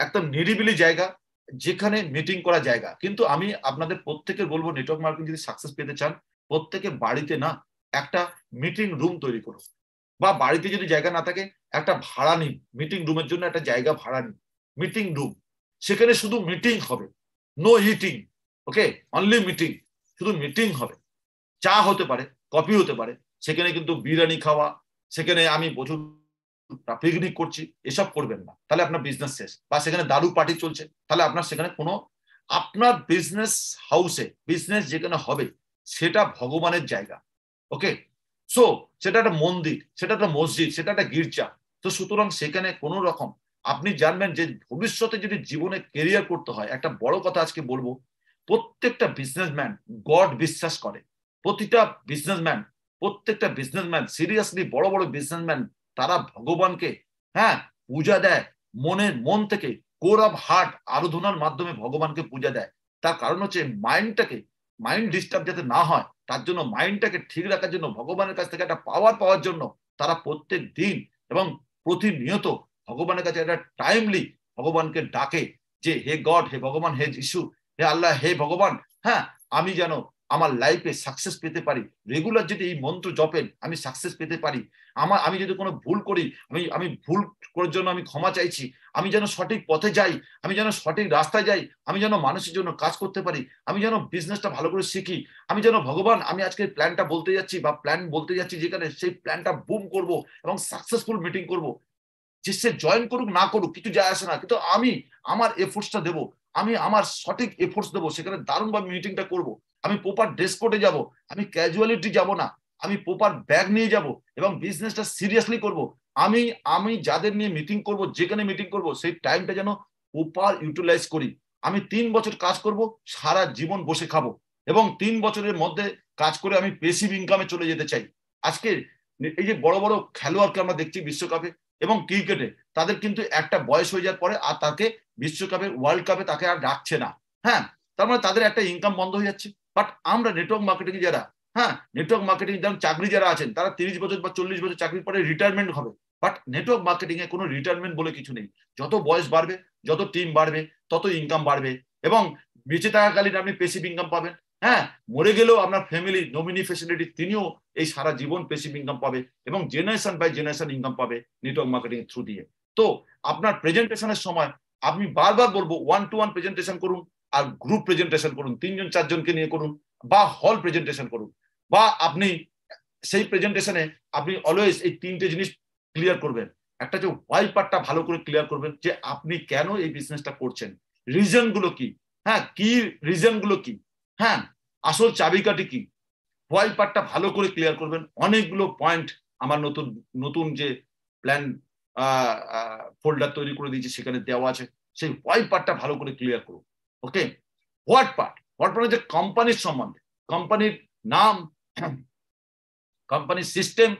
একদম নিরিবিলি জায়গা, যেখানে মিটিং করা জায়গা। কিন্তু আমি আপনাদের প্রত্যেকের বলব নেটওয়ার্ক মার্কেটিং যদি সাকসেস পেতে চান, প্রত্যেকে বাড়িতে না একটা মিটিং রুম তৈরি করুন। বা বাড়িতে যদি জায়গা না থাকে, একটা ভাড়া নিন। মিটিং রুমের জন্য একটা জায়গা ভাড়া নিন। মিটিং রুম সেখানে শুধু মিটিং হবে। No hitting okay only meeting শুধু মিটিং হবে। চা হতে পারে কফি হতে পারে, সেখানে কিন্তু বিরিয়ানি খাওয়া, সেখানে আমি প্রচুর পিকনিক করছি, এসব করবেন না। তাহলে আপনার বিজনেস শেষ। বা সেখানে দারু পার্টি চলছে, তাহলে আপনার সেখানে কোনো, আপনার বিজনেস হাউসে বিজনেস যেখানে হবে, সেটা ভগবানের জায়গা ওকে সো সেটা একটা মন্দির, সেটা একটা মসজিদ, সেটা একটা গির্জা। তো সুতরাং সেখানে কোনো রকম আপনি জানবেন যে ভবিষ্যতে যদি জীবনে কেরিয়ার করতে হয়, একটা বড় কথা আজকে বলব, প্রত্যেকটা বিজনেসম্যান গড বিশ্বাস করে। প্রতিটা বিজনেসম্যান প্রত্যেকটা বিজনেসম্যান সিরিয়াসলি বড় বড় বিজনেসম্যান তারা ভগবানকে হ্যাঁ পূজা দেয়, মনের মন থেকে কোর অফ হার্ট আরাধনার মাধ্যমে ভগবানকে পূজা দেয়। তার কারণ হচ্ছে মাইন্ডটাকে মাইন্ড ডিস্টার্ব যাতে না হয়, তার জন্য মাইন্ডটাকে ঠিক রাখার জন্য, ভগবানের কাছ থেকে একটা পাওয়ার পাওয়ার জন্য তারা প্রত্যেক দিন এবং প্রতিনিয়ত ভগবানের কাছে একটা টাইমলি ভগবানকে ডাকে যে, হে গড হে ভগবান, হে যিশু, হে আল্লাহ, হে ভগবান হ্যাঁ আমি যেন আমার লাইফে সাকসেস পেতে পারি। রেগুলার যদি এই মন্ত্র জপেন, আমি সাকসেস পেতে পারি। আমার, আমি যদি কোনো ভুল করি, আমি আমি ভুল করার জন্য আমি ক্ষমা চাইছি, আমি যেন সঠিক পথে যাই, আমি যেন সঠিক রাস্তায় যাই, আমি যেন মানুষের জন্য কাজ করতে পারি, আমি যেন বিজনেসটা ভালো করে শিখি, আমি যেন, ভগবান, আমি আজকে প্ল্যানটা বলতে যাচ্ছি বা প্ল্যান বলতে যাচ্ছি, যেখানে সেই প্ল্যানটা বুম করব এবং সাকসেসফুল মিটিং করব যে সে জয়েন করুক, না করুক, কিছু যায় আসে না। কিন্তু আমি আমার এফোর্টসটা দেবো, আমি আমার সঠিক এফোর্টস দেবো, সেখানে দারুণভাবে মিটিংটা করব। আমি প্রপার ড্রেস কোডে যাব, আমি ক্যাজুয়ালিটি যাব না, আমি প্রপার ব্যাগ নিয়ে যাব এবং বিজনেসটা সিরিয়াসলি করব। আমি আমি যাদের নিয়ে মিটিং করব, যেখানে মিটিং করব, সেই টাইমটা যেন প্রপার ইউটিলাইজ করি। আমি তিন বছর কাজ করব, সারা জীবন বসে খাব এবং তিন বছরের মধ্যে কাজ করে আমি পেসিভ ইনকামে চলে যেতে চাই। আজকে এই যে বড় বড় খেলোয়াড়কে আমরা দেখছি বিশ্বকাপে এবং ক্রিকেটে তাদের কিন্তু একটা বয়স হয়ে যাওয়ার পরে আর তাকে বিশ্বকাপে ওয়ার্ল্ড কাপে তাকে আর ডাকছে না। হ্যাঁ তার মানে তাদের একটা ইনকাম বন্ধ হয়ে যাচ্ছে। বাট আমরা নেটওয়ার্ক মার্কেটিং যারা হ্যাঁ নেটওয়ার্ক মার্কেটিং যেমন চাকরি যারা আছেন, তারা তিরিশ বছর বা চল্লিশ বছর চাকরির পরে রিটায়ারমেন্ট হবে। বাট নেটওয়ার্ক মার্কেটিং এ কোনো রিটায়ারমেন্ট বলে কিছু নেই। যত বয়স বাড়বে, যত টিম বাড়বে, তত ইনকাম বাড়বে। এবং বেঁচে থাকাকালীন আপনি পেসিভ ইনকাম পাবেন। হ্যাঁ মরে গেলেও আপনার ফ্যামিলি নমিনি ফেসিলিটি তিনিও এই সারা জীবন পেসিভ ইনকাম পাবে এবং জেনারেশন বাই জেনারেশন ইনকাম পাবে নেটওয়ার্ক মার্কেটিং থ্রু দিয়ে। তো আপনার প্রেজেন্টেশনের সময় আপনি বারবার বলব ওয়ান টু ওয়ান প্রেজেন্টেশন করুন আর গ্রুপ প্রেজেন্টেশন করুন, তিনজন চারজনকে নিয়ে করুন বা হল প্রেজেন্টেশন করুন। বা আপনি সেই প্রেজেন্টেশনে আপনি অলওয়েজ এই তিনটে জিনিস ক্লিয়ার করবেন। একটা যে হোয়াই পার্টটা ভালো করে ক্লিয়ার করবেন যে আপনি কেন এই বিজনেসটা করছেন। রিজনগুলো কি? হ্যাঁ কি রিজনগুলো কি? হ্যাঁ আসল চাবিকাঠি কি? হোয়াই পার্টটা ভালো করে ক্লিয়ার করবেন। অনেকগুলো পয়েন্ট আমার নতুন নতুন যে প্ল্যান ফোল্ডার তৈরি করে দিয়েছি, সেখানে দেওয়া আছে। সেই হোয়াই পার্টটা ভালো করে ক্লিয়ার করুন। Okay what part what part হচ্ছে কোম্পানির সম্বন্ধে। কোম্পানির নাম কোম্পানির সিস্টেম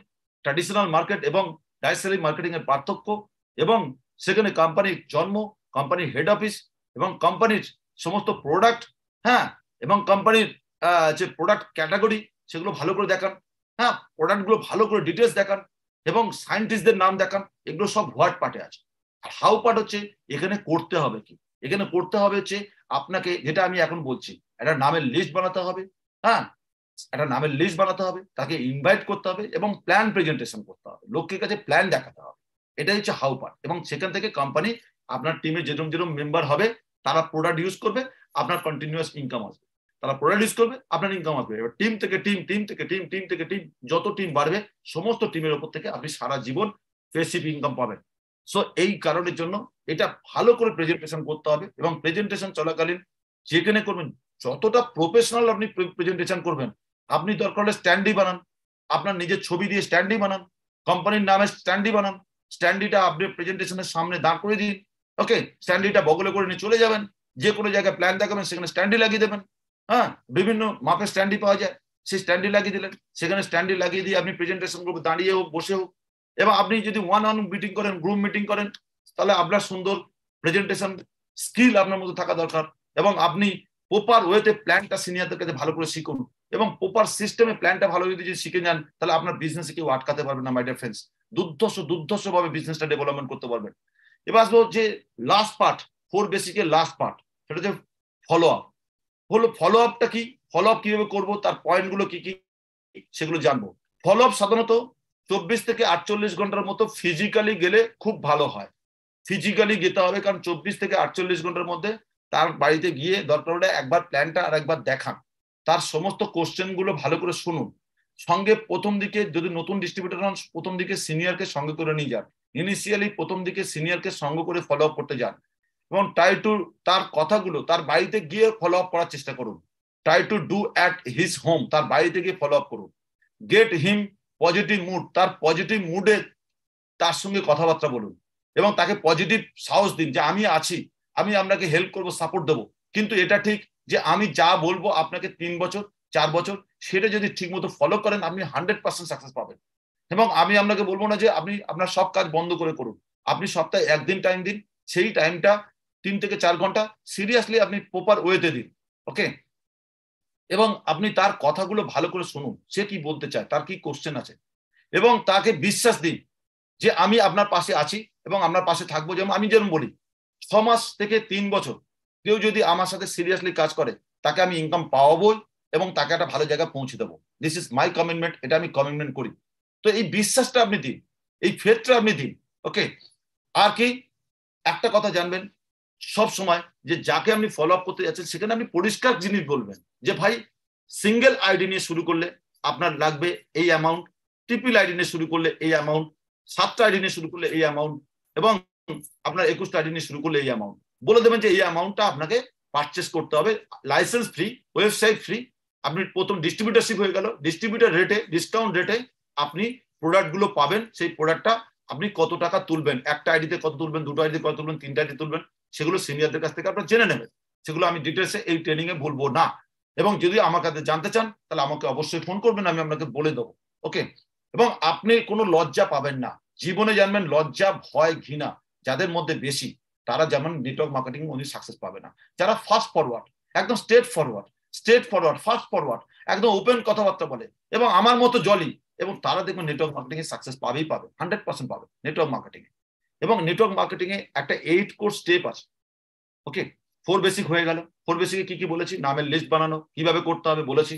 ট্র্যাডিশনাল মার্কেট এবং ডাইসারি মার্কেটিং এর পার্থক্য এবং সেখানে কোম্পানির জন্ম কোম্পানির হেড অফিস এবং কোম্পানির সমস্ত প্রোডাক্ট হ্যাঁ এবং কোম্পানির যে প্রোডাক্ট ক্যাটাগরি সেগুলো ভালো করে দেখান। হ্যাঁ প্রোডাক্টগুলো ভালো করে ডিটেলস দেখান এবং সায়েন্টিস্টদের নাম দেখান। এগুলো সব হোয়াট পার্টে আছে। আর হাউ পার্ট হচ্ছে, এখানে করতে হবে কি? এখানে করতে হবে হচ্ছে, আপনাকে যেটা আমি এখন বলছি, একটা নামের লিস্ট বানাতে হবে। হ্যাঁ একটা নামের লিস্ট বানাতে হবে, তাকে ইনভাইট করতে হবে এবং প্ল্যান প্রেজেন্টেশন করতে হবে। লোকের কাছে প্ল্যান দেখাতে হবে। এটাই হচ্ছে হাউ পার্ট এবং সেখান থেকে কোম্পানি আপনার টিমে যেরকম যেরকম মেম্বার হবে, তারা প্রোডাক্ট ইউজ করবে, আপনার কন্টিনিউয়াস ইনকাম আসবে। তারা প্রোডাক্ট করবে, আপনার ইনকাম আসবে। এবার টিম থেকে টিম টিম থেকে টিম টিম থেকে টিম যত টিম বাড়বে, সমস্ত টিমের উপর থেকে আপনি সারা জীবন পেসিভ ইনকাম পাবেন। সো এই কারণের জন্য এটা ভালো করে প্রেজেন্টেশন করতে হবে এবং প্রেজেন্টেশন চলাকালীন যেখানে করবেন, যতটা প্রফেশনাল আপনি প্রেজেন্টেশন করবেন, আপনি দরকার হলে স্ট্যান্ডি বানান, আপনার নিজের ছবি দিয়ে স্ট্যান্ডি বানান কোম্পানির নামে স্ট্যান্ডি বানান স্ট্যান্ডিটা আপনি প্রেজেন্টেশনের সামনে দাঁড় করে দিন ওকে স্ট্যান্ডিটা বগলে করে নিয়ে চলে যাবেন যে কোনো জায়গায় প্ল্যান দেখাবেন, সেখানে স্ট্যান্ডি লাগিয়ে দেবেন। হ্যাঁ বিভিন্ন মাপের স্ট্যান্ডি পাওয়া যায়। সেই স্ট্যান্ডি লাগিয়ে দিলেন। সেখানে স্ট্যান্ডি লাগিয়ে দিয়ে আপনি প্রেজেন্টেশন করবেন, দাঁড়িয়ে হোক, বসে হোক। এবং আপনি যদি ওয়ান ওয়ান মিটিং করেন গ্রুপ মিটিং করেন, তাহলে আপনার সুন্দর প্রেজেন্টেশন স্কিল আপনার মধ্যে থাকা দরকার। এবং আপনি প্রপার ওয়েতে প্ল্যানটা সিনিয়রদের কাছে ভালো করে শিখুন। এবং প্রপার সিস্টেমে প্ল্যানটা ভালো যদি শিখে যান তাহলে আপনার বিজনেসে কেউ আটকাতে পারবে না মাই ডিয়ার ফ্রেন্ডস দুর্ধর্ষ দুর্ধর্ষ ভাবে বিজনেসটা ডেভেলপমেন্ট করতে পারবেন। এবার আসব যে লাস্ট পার্ট ফোর বেসিকের লাস্ট পার্ট সেটা হচ্ছে ফলো আপ হলো ফলো আপটা কি? ফলো আপ কীভাবে করব? তার পয়েন্টগুলো কি কি? সেগুলো জানব। ফলো আপ সাধারণত চব্বিশ থেকে আটচল্লিশ ঘণ্টার মতো ফিজিক্যালি গেলে খুব ভালো হয়। ফিজিক্যালি যেতে হবে কারণ চব্বিশ থেকে আটচল্লিশ ঘণ্টার মধ্যে তার বাড়িতে গিয়ে দরকার হলে একবার প্ল্যানটা আর একবার দেখান। তার সমস্ত কোশ্চেনগুলো ভালো করে শুনুন। সঙ্গে প্রথম দিকে যদি নতুন ডিস্ট্রিবিউটার হন, প্রথম দিকে সিনিয়রকে সঙ্গে করে নিয়ে যান। ইনিশিয়ালি প্রথম দিকে সিনিয়রকে সঙ্গে করে ফলো আপ করতে যান। এবং ট্রাই টু তার কথাগুলো, তার বাড়িতে গিয়ে ফলো আপ করার চেষ্টা করুন। Try to do at his home তার বাড়িতে গিয়ে ফলো আপ করুন। গেট হিম পজিটিভ মুড তার পজিটিভ মুডে তার সঙ্গে কথাবার্তা বলুন এবং তাকে পজিটিভ সাহস দিন যে আমি আছি, আমি আপনাকে হেল্প করব সাপোর্ট দেবো। কিন্তু এটা ঠিক যে আমি যা বলব আপনাকে তিন বছর, চার বছর, সেটা যদি ঠিক মতো ফলো করেন, আপনি হান্ড্রেড পার্সেন্ট সাকসেস পাবেন। এবং আমি আপনাকে বলব না যে আপনি আপনার সব কাজ বন্ধ করে করুন। আপনি সপ্তাহে একদিন টাইম দিন, সেই টাইমটা তিন থেকে চার ঘণ্টা সিরিয়াসলি আপনি প্রপার ওয়েতে দিন ওকে এবং আপনি তার কথাগুলো ভালো করে শুনুন, সে কি বলতে চায়, তার কি কোশ্চেন আছে? এবং তাকে বিশ্বাস দিন যে আমি আপনার পাশে আছি এবং আপনার পাশে থাকব, যেমন আমি যেমন বলি, ছ মাস থেকে তিন বছর কেউ যদি আমার সাথে সিরিয়াসলি কাজ করে, তাকে আমি ইনকাম পাওয়াবই এবং তাকে একটা ভালো জায়গায় পৌঁছে দেবো। দিস ইজ মাই কমিটমেন্ট এটা আমি কমিটমেন্ট করি। তো এই বিশ্বাসটা আপনি দিন, এই ফেটটা আপনি দিন ওকে আর কি? একটা কথা জানবেন সব সময় যে যাকে আপনি ফলো আপ করতে যাচ্ছেন, সেখানে আপনি পরিষ্কার জিনিস বলবেন যে, ভাই সিঙ্গেল আইডি নিয়ে শুরু করলে আপনার লাগবে এই অ্যামাউন্ট ট্রিপল আইডি নিয়ে শুরু করলে এই অ্যামাউন্ট সাতটা আইডি নিয়ে শুরু করলে এই অ্যামাউন্ট এবং আপনার একুশটা আইডি নিয়ে শুরু করলে এই অ্যামাউন্ট বলে দেবেন যে, এই অ্যামাউন্টটা আপনাকে পারচেস করতে হবে লাইসেন্স ফ্রি ওয়েবসাইট ফ্রি আপনি প্রথম ডিস্ট্রিবিউটারশিপ হয়ে গেল ডিস্ট্রিবিউটার রেটে ডিসকাউন্ট রেটে আপনি প্রোডাক্টগুলো পাবেন, সেই প্রোডাক্টটা আপনি কত টাকা তুলবেন, একটা আইডিতে কত তুলবেন, দুটো আইডিতে কত তুলবেন, তিনটা আইডি তুলবেন সেগুলো সিনিয়রদের কাছ থেকে আপনারা জেনে নেবেন। সেগুলো আমি ডিটেলসে এই ট্রেনিং এ বলব না। এবং যদি আমার কাছে জানতে চান, তাহলে আমাকে অবশ্যই ফোন করবেন, আমি আপনাকে বলে দেবো। ওকে এবং আপনি কোনো লজ্জা পাবেন না। জীবনে জানবেন, লজ্জা, ভয়, ঘৃণা যাদের মধ্যে বেশি, তারা যেমন নেটওয়ার্ক মার্কেটিং উনি সাকসেস পাবে না। যারা ফাস্ট ফরওয়ার্ড একদম straight forward straight forward fast forward একদম ওপেন কথাবার্তা বলে এবং আমার মতো জলি এবং তারা দেখবেন নেটওয়ার্ক মার্কেটিং এ সাকসেস পাবেই পাবে হান্ড্রেড পার্সেন্ট পাবে নেটওয়ার্ক মার্কেটিং এ। এবং নেটওয়ার্ক মার্কেটিং এ একটা এইট কোর্স স্টেপ আছে। ওকে ফোর বেসিক হয়ে গেল। ফোর বেসিকে কি কি বলেছি? নামের লিস্ট বানানো, কীভাবে করতে হবে বলেছি।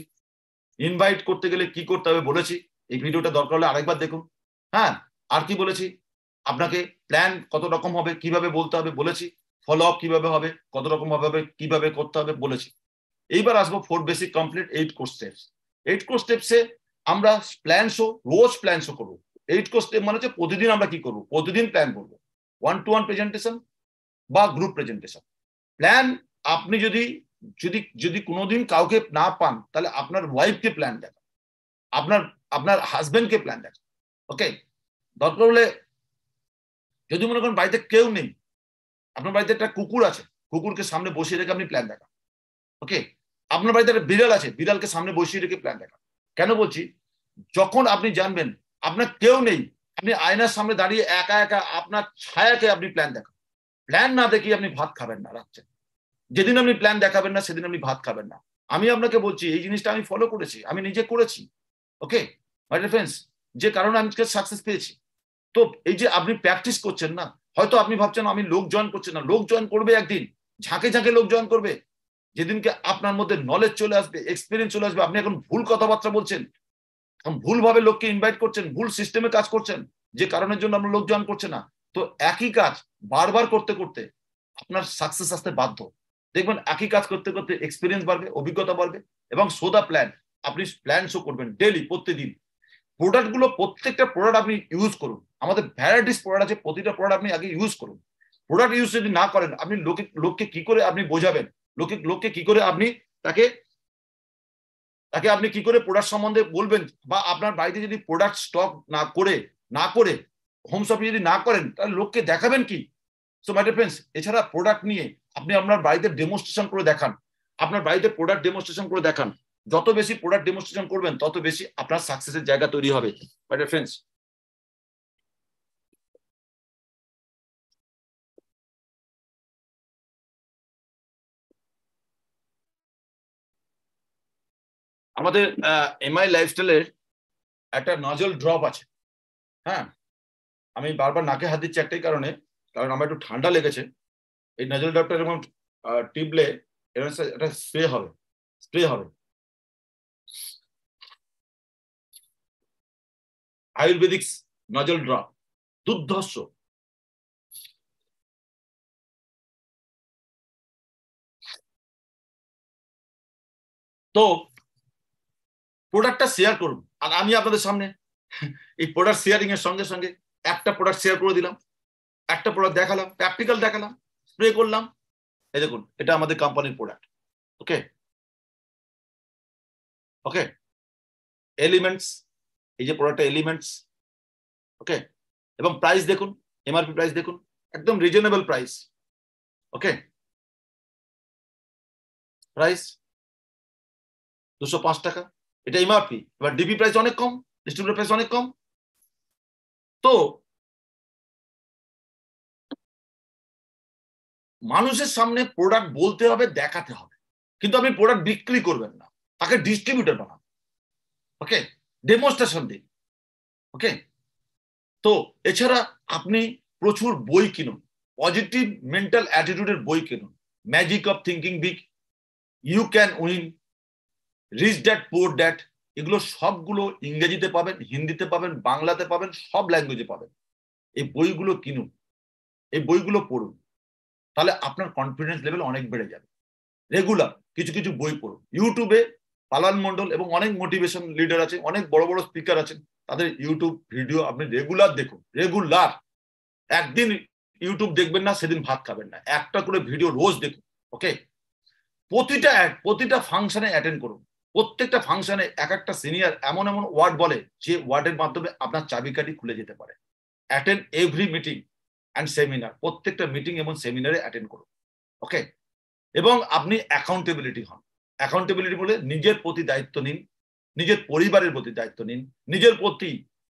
ইনভাইট করতে গেলে কি করতে হবে বলেছি। এই ভিডিওটা দরকার হলে আরেকবার দেখুন। হ্যাঁ? আর কি বলেছি? আপনাকে প্ল্যান কত রকম হবে, কীভাবে বলতে হবে বলেছি। ফলো আপ কীভাবে হবে, কত রকম হবে কীভাবে করতে হবে বলেছি। এইবার আসব four basic complete eight course steps eight course স্টেপসে আমরা প্ল্যান শো রোজ প্ল্যান শো করব। এইট কোর্স স্টেপ মানে হচ্ছে প্রতিদিন আমরা কি করব? প্রতিদিন প্ল্যান করব। ওয়ান টু ওয়ান প্রেজেন্টেশন বা গ্রুপ প্রেজেন্টেশন প্ল্যান আপনি যদি যদি যদি কোনোদিন কাউকে না পান, তাহলে আপনার ওয়াইফকে প্ল্যান দেখা আপনার আপনার হাজবেন্ডকে প্ল্যান দেখা ওকে দরকার হলে যদি মনে করেন বাড়িতে কেউ নেই, আপনার বাড়িতে একটা কুকুর আছে, কুকুরকে সামনে বসিয়ে রেখে আপনি প্ল্যান দেখা ওকে আপনার বাড়িতে একটা বিড়াল আছে, বিড়ালকে সামনে বসিয়ে রেখে প্ল্যান দেখা কেন বলছি? যখন আপনি জানবেন আপনার কেউ নেই। আপনি আয়নার সামনে দাঁড়িয়ে একা একা আপনার ছায়াকে আপনি প্ল্যান দেখান। প্ল্যান না দেখিয়ে আপনি ভাত খাবেন না রাত্রে। যেদিন আপনি প্ল্যান দেখাবেন না, সেদিন আপনি ভাত খাবেন না। আমি আপনাকে বলছি, এই জিনিসটা আমি ফলো করেছি, আমি নিজে করেছি। ওকে মাই ফ্রেন্ডস যে কারণে আমি সাকসেস পেয়েছি। তো এই যে আপনি প্র্যাকটিস করছেন না, হয়তো আপনি ভাবছেন আমি লোক জয়েন করছেন না। লোক জয়েন করবে একদিন, ঝাঁকে ঝাঁকে লোক জয়েন করবে। যেদিনকে আপনার মধ্যে নলেজ চলে আসবে এক্সপিরিয়েন্স চলে আসবে, আপনি এখন ভুল কথাবার্তা বলছেন ভুলভাবে লোককে ইনভাইট করছেন, ভুল সিস্টেমে কাজ করছেন, যে কারণের জন্য আপনার লোক জয়েন করছে না। তো একই কাজ বারবার করতে করতে আপনার সাকসেস আসতে বাধ্য। দেখবেন একই কাজ করতে করতে এক্সপিরিয়েন্স বাড়বে, অভিজ্ঞতা বাড়বে এবং সোদা প্ল্যান আপনি প্ল্যান শো করবেন ডেলি প্রত্যেকদিন। প্রোডাক্টগুলো প্রত্যেকটা প্রোডাক্ট আপনি ইউজ করুন। আমাদের ভ্যারাইটিস প্রোডাক্ট আছে, প্রতিটা প্রোডাক্ট আপনি আগে ইউজ করুন। প্রোডাক্ট ইউজ যদি না করেন, আপনি লোকে, লোককে কি করে আপনি বোঝাবেন? লোকে, লোককে কি করে আপনি তাকে তাকে আপনি কি করে প্রোডাক্ট সম্বন্ধে বলবেন? বা আপনার বাড়িতে যদি প্রোডাক্ট স্টক না করে না করে হোম শপিং যদি না করেন, তাহলে লোককে দেখাবেন কি? সো মাই ফ্রেন্ডস এছাড়া প্রোডাক্ট নিয়ে আপনি আপনার বাড়িতে ডেমোস্ট্রেশন করে দেখান। আপনার বাড়িতে প্রোডাক্ট ডেমোস্ট্রেশন করে দেখান। যত বেশি প্রোডাক্ট ডেমোস্ট্রেশন করবেন, তত বেশি আপনার সাকসেসের জায়গা তৈরি হবে। মাই ফ্রেন্ডস আমাদের এমআই লাইফস্টাইলের একটা নজল ড্রপ আছে। হ্যাঁ? আমি বারবার নাকে হাত দিচ্ছি একটাই কারণে, কারণ আমার একটু ঠান্ডা লেগেছে। এই নজল ড্রপটা এরকম টিপলে এরকম একটা স্প্রে হবে। স্প্রে হবে। আয়ুর্বেদিক নজল ড্রপ দুর্ধর্ষ। তো প্রোডাক্টটা শেয়ার করুন। আর আমি আপনাদের সামনে এই প্রোডাক্ট শেয়ারিং এর সঙ্গে সঙ্গে একটা প্রোডাক্ট শেয়ার করে দিলাম, একটা প্রোডাক্ট দেখালাম প্র্যাকটিক্যাল দেখালাম স্প্রে করলাম। এই দেখুন, এটা আমাদের কোম্পানির প্রোডাক্ট ওকে ওকে এলিমেন্টস এই যে প্রোডাক্টটা এলিমেন্টস ওকে এবং প্রাইস দেখুন এমআরপি প্রাইস দেখুন, একদম রিজনেবল প্রাইস ওকে প্রাইস দুশো পাঁচ টাকা এটা এমআরপি এবার ডিপি প্রাইস অনেক কম ডিস্ট্রিবিউটার প্রাইস অনেক কম। তো মানুষের সামনে প্রোডাক্ট বলতে হবে, দেখাতে হবে। কিন্তু আপনি প্রোডাক্ট বিক্রি করবেন না, তাকে ডিস্ট্রিবিউটার বানান। ওকে ডেমনস্ট্রেশন দিন। ওকে তো এছাড়া আপনি প্রচুর বই কিনুন। পজিটিভ মেন্টাল অ্যাটিটিউডের বই কিনুন। Magic of thinking big you can win rich dad poor dad এগুলো সবগুলো ইংরেজিতে পাবেন, হিন্দিতে পাবেন, বাংলাতে পাবেন, সব ল্যাঙ্গুয়েজে পাবেন। এই বইগুলো কিনুন, এই বইগুলো পড়ুন। তাহলে আপনার কনফিডেন্স লেভেল অনেক বেড়ে যাবে। রেগুলার কিছু কিছু বই পড়ুন। ইউটিউবে পালান মন্ডল এবং অনেক মোটিভেশন লিডার আছে অনেক বড় বড় স্পিকার আছেন, তাদের ইউটিউব ভিডিও আপনি রেগুলার দেখুন রেগুলার একদিন ইউটিউব দেখবেন না, সেদিন ভাত খাবেন না। একটা করে ভিডিও রোজ দেখুন ওকে প্রতিটা প্রতিটা ফাংশনে অ্যাটেন্ড করুন। প্রত্যেকটা ফাংশনে এক একটা সিনিয়র এমন এমন ওয়ার্ড বলে, যে ওয়ার্ডের মাধ্যমে আপনার চাবিকাঠি খুলে যেতে পারে। Attend every meeting and seminar প্রত্যেকটা মিটিং এবং সেমিনারে অ্যাটেন্ড করুন। ওকে এবং আপনি অ্যাকাউন্টেবিলিটি হন। অ্যাকাউন্টেবিলিটি বলে নিজের প্রতি দায়িত্ব নিন, নিজের পরিবারের প্রতি দায়িত্ব নিন, নিজের প্রতি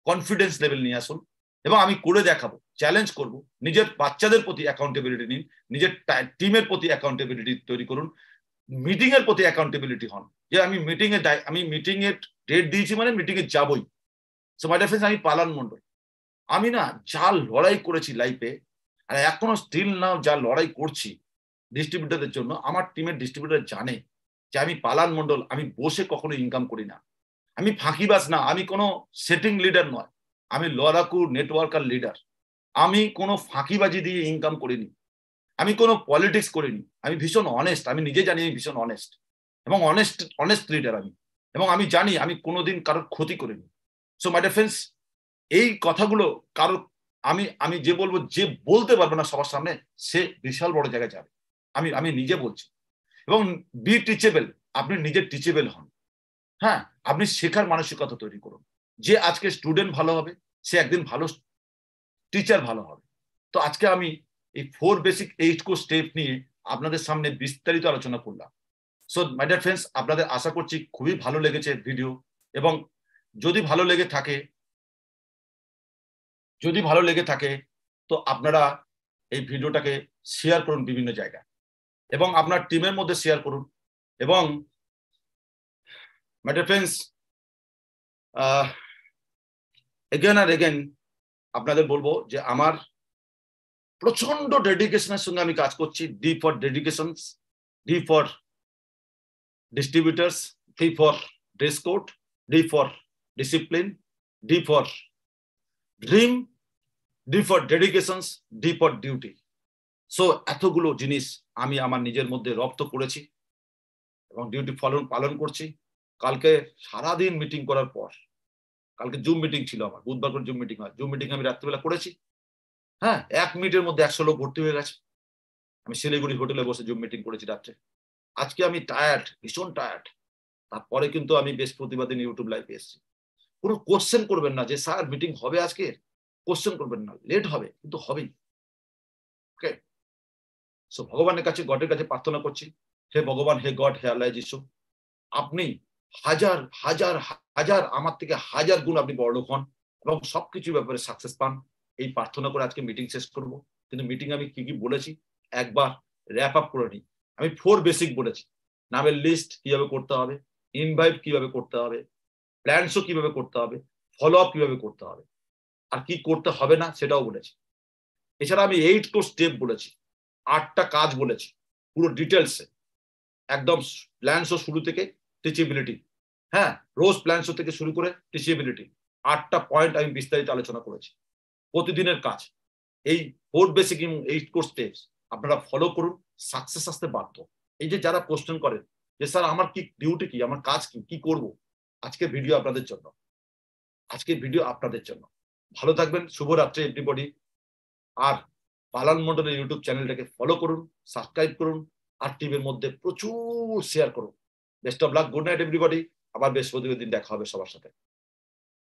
কনফিডেন্স লেভেল নিয়ে আসুন। এবং আমি করে দেখাবো চ্যালেঞ্জ করব, নিজের বাচ্চাদের প্রতি অ্যাকাউন্টেবিলিটি নিন, নিজের টিমের প্রতি অ্যাকাউন্টেবিলিটি তৈরি করুন। মিটিং এর প্রতি অ্যাকাউন্টেবিলিটি হন। যে আমি মিটিং এ আমি মিটিং এর ডেট দিয়েছি মানে মিটিং এ যাবই সো মাই ডিফারেন্স আমি পালান মন্ডল আমি না যা লড়াই করেছি লাইফে আর এখনও স্টিল নাও যা লড়াই করছি ডিস্ট্রিবিউটারদের জন্য, আমার টিমের ডিস্ট্রিবিউটার জানে যে আমি পালান মন্ডল আমি বসে কখনো ইনকাম করি না। আমি ফাঁকিবাজ না, আমি কোনো সেটিং লিডার নয়। আমি লড়াকু নেটওয়ার্কার লিডার আমি কোনো ফাঁকিবাজি দিয়ে ইনকাম করিনি। আমি কোনো পলিটিক্স করিনি। আমি ভীষণ অনেস্ট আমি নিজে জানি আমি ভীষণ অনেস্ট এবং অনেস্ট অনেস্ট লিডার আমি। এবং আমি জানি আমি কোনোদিন কারোর ক্ষতি করিনি। সো মাই ডিফেন্স এই কথাগুলো কারোর আমি আমি যে বলব, যে বলতে পারবে না সবার সামনে, সে বিশাল বড় জায়গায় যাবে। আমি আমি নিজে বলছি। এবং বি টিচেবল আপনি নিজে টিচেবল হন। হ্যাঁ আপনি শেখার মানসিকতা তৈরি করুন। যে আজকে স্টুডেন্ট ভালো হবে, সে একদিন ভালো টিচার ভালো হবে। তো আজকে আমি এই four basic eight core step নিয়ে আপনাদের সামনে বিস্তারিত আলোচনা করলাম। সো মাই ডিয়ার ফ্রেন্ডস আপনাদের আশা করছি খুবই ভালো লেগেছে ভিডিও এবং যদি ভালো লেগে থাকে, যদি ভালো লেগে থাকে, তো আপনারা এই ভিডিওটাকে শেয়ার করুন বিভিন্ন জায়গায় এবং আপনার টিমের মধ্যে শেয়ার করুন এবং মাই ডিয়ার ফ্রেন্ডস এগেন আর এগেন আপনাদের বলব যে আমার প্রচণ্ড ডেডিকেশনের সঙ্গে আমি কাজ করছি। D for dedication D for distributors D for dress code D for discipline D for dream D for dedications D for duty so এতগুলো জিনিস আমি আমার নিজের মধ্যে রপ্ত করেছি এবং ডিউটি ফলন পালন করছি। কালকে সারাদিন মিটিং করার পর, কালকে জুম মিটিং ছিল আমার, বুধবার করে জুম মিটিং হয়। জুম মিটিং আমি রাত্রিবেলা করেছি। হ্যাঁ এক মিনিটের মধ্যে একশো লোক ভর্তি হয়ে গেছে। আমি শিলিগুড়ি হোটেলে বসে জুম মিটিং করেছি রাত্রে। আজকে আমি টায়ার্ড ভীষণ টায়ার্ড তারপরে কিন্তু আমি বৃহস্পতিবার দিন ইউটিউব লাইভে এসেছি। কোনো কোশ্চেন করবেন না যে, স্যার মিটিং হবে আজকে? কোশ্চেন করবেন না। লেট হবে, কিন্তু হবেই। ওকে সো ভগবানের কাছে, গডের কাছে প্রার্থনা করছি, হে ভগবান, হে গড, হে আল্লাহ যিশু, আপনি হাজার হাজার হাজার, আমার থেকে হাজার গুণ আপনি বড়লোক হন এবং সবকিছু ব্যাপারে সাকসেস পান। এই প্রার্থনা করে আজকে মিটিং শেষ করব। কিন্তু মিটিং আমি কি কি বলেছি, একবার র্যাপ আপ করে নিই। আমি ফোর বেসিক বলেছি। নামের লিস্ট কীভাবে করতে হবে ইনভাইট কীভাবে করতে হবে প্ল্যানসও কীভাবে করতে হবে ফলো আপ কীভাবে করতে হবে, আর কি করতে হবে না সেটাও বলেছি। এছাড়া আমি এইট কোর্স স্টেপ বলেছি, আটটা কাজ বলেছি, পুরো ডিটেলসে একদম প্ল্যান শো শুরু থেকে টিচেবিলিটি হ্যাঁ রোজ প্ল্যান শো থেকে শুরু করে টিচেবিলিটি আটটা পয়েন্ট আমি বিস্তারিত আলোচনা করেছি। প্রতিদিনের কাজ। এই ফোর বেসিক এবং এইট কোর্স স্টেপস আপনারা ফলো করুন সাকসেস আসতে বাধ্য। এই যে যারা কোশ্চেন করেন যে, স্যার, আমার কি ডিউটি কি? আমার কাজ কি? কি করব? আজকের ভিডিও আপনাদের জন্য। আজকের ভিডিও আপনাদের জন্য। ভালো থাকবেন, শুভরাত্রি এভরিবডি আর পালান মন্ডলের ইউটিউব চ্যানেলটাকে ফলো করুন সাবস্ক্রাইব করুন, আর টিভির মধ্যে প্রচুর শেয়ার করুন। Best of luck good night everybody আবার বৃহস্পতিবার দিন দেখা হবে সবার সাথে।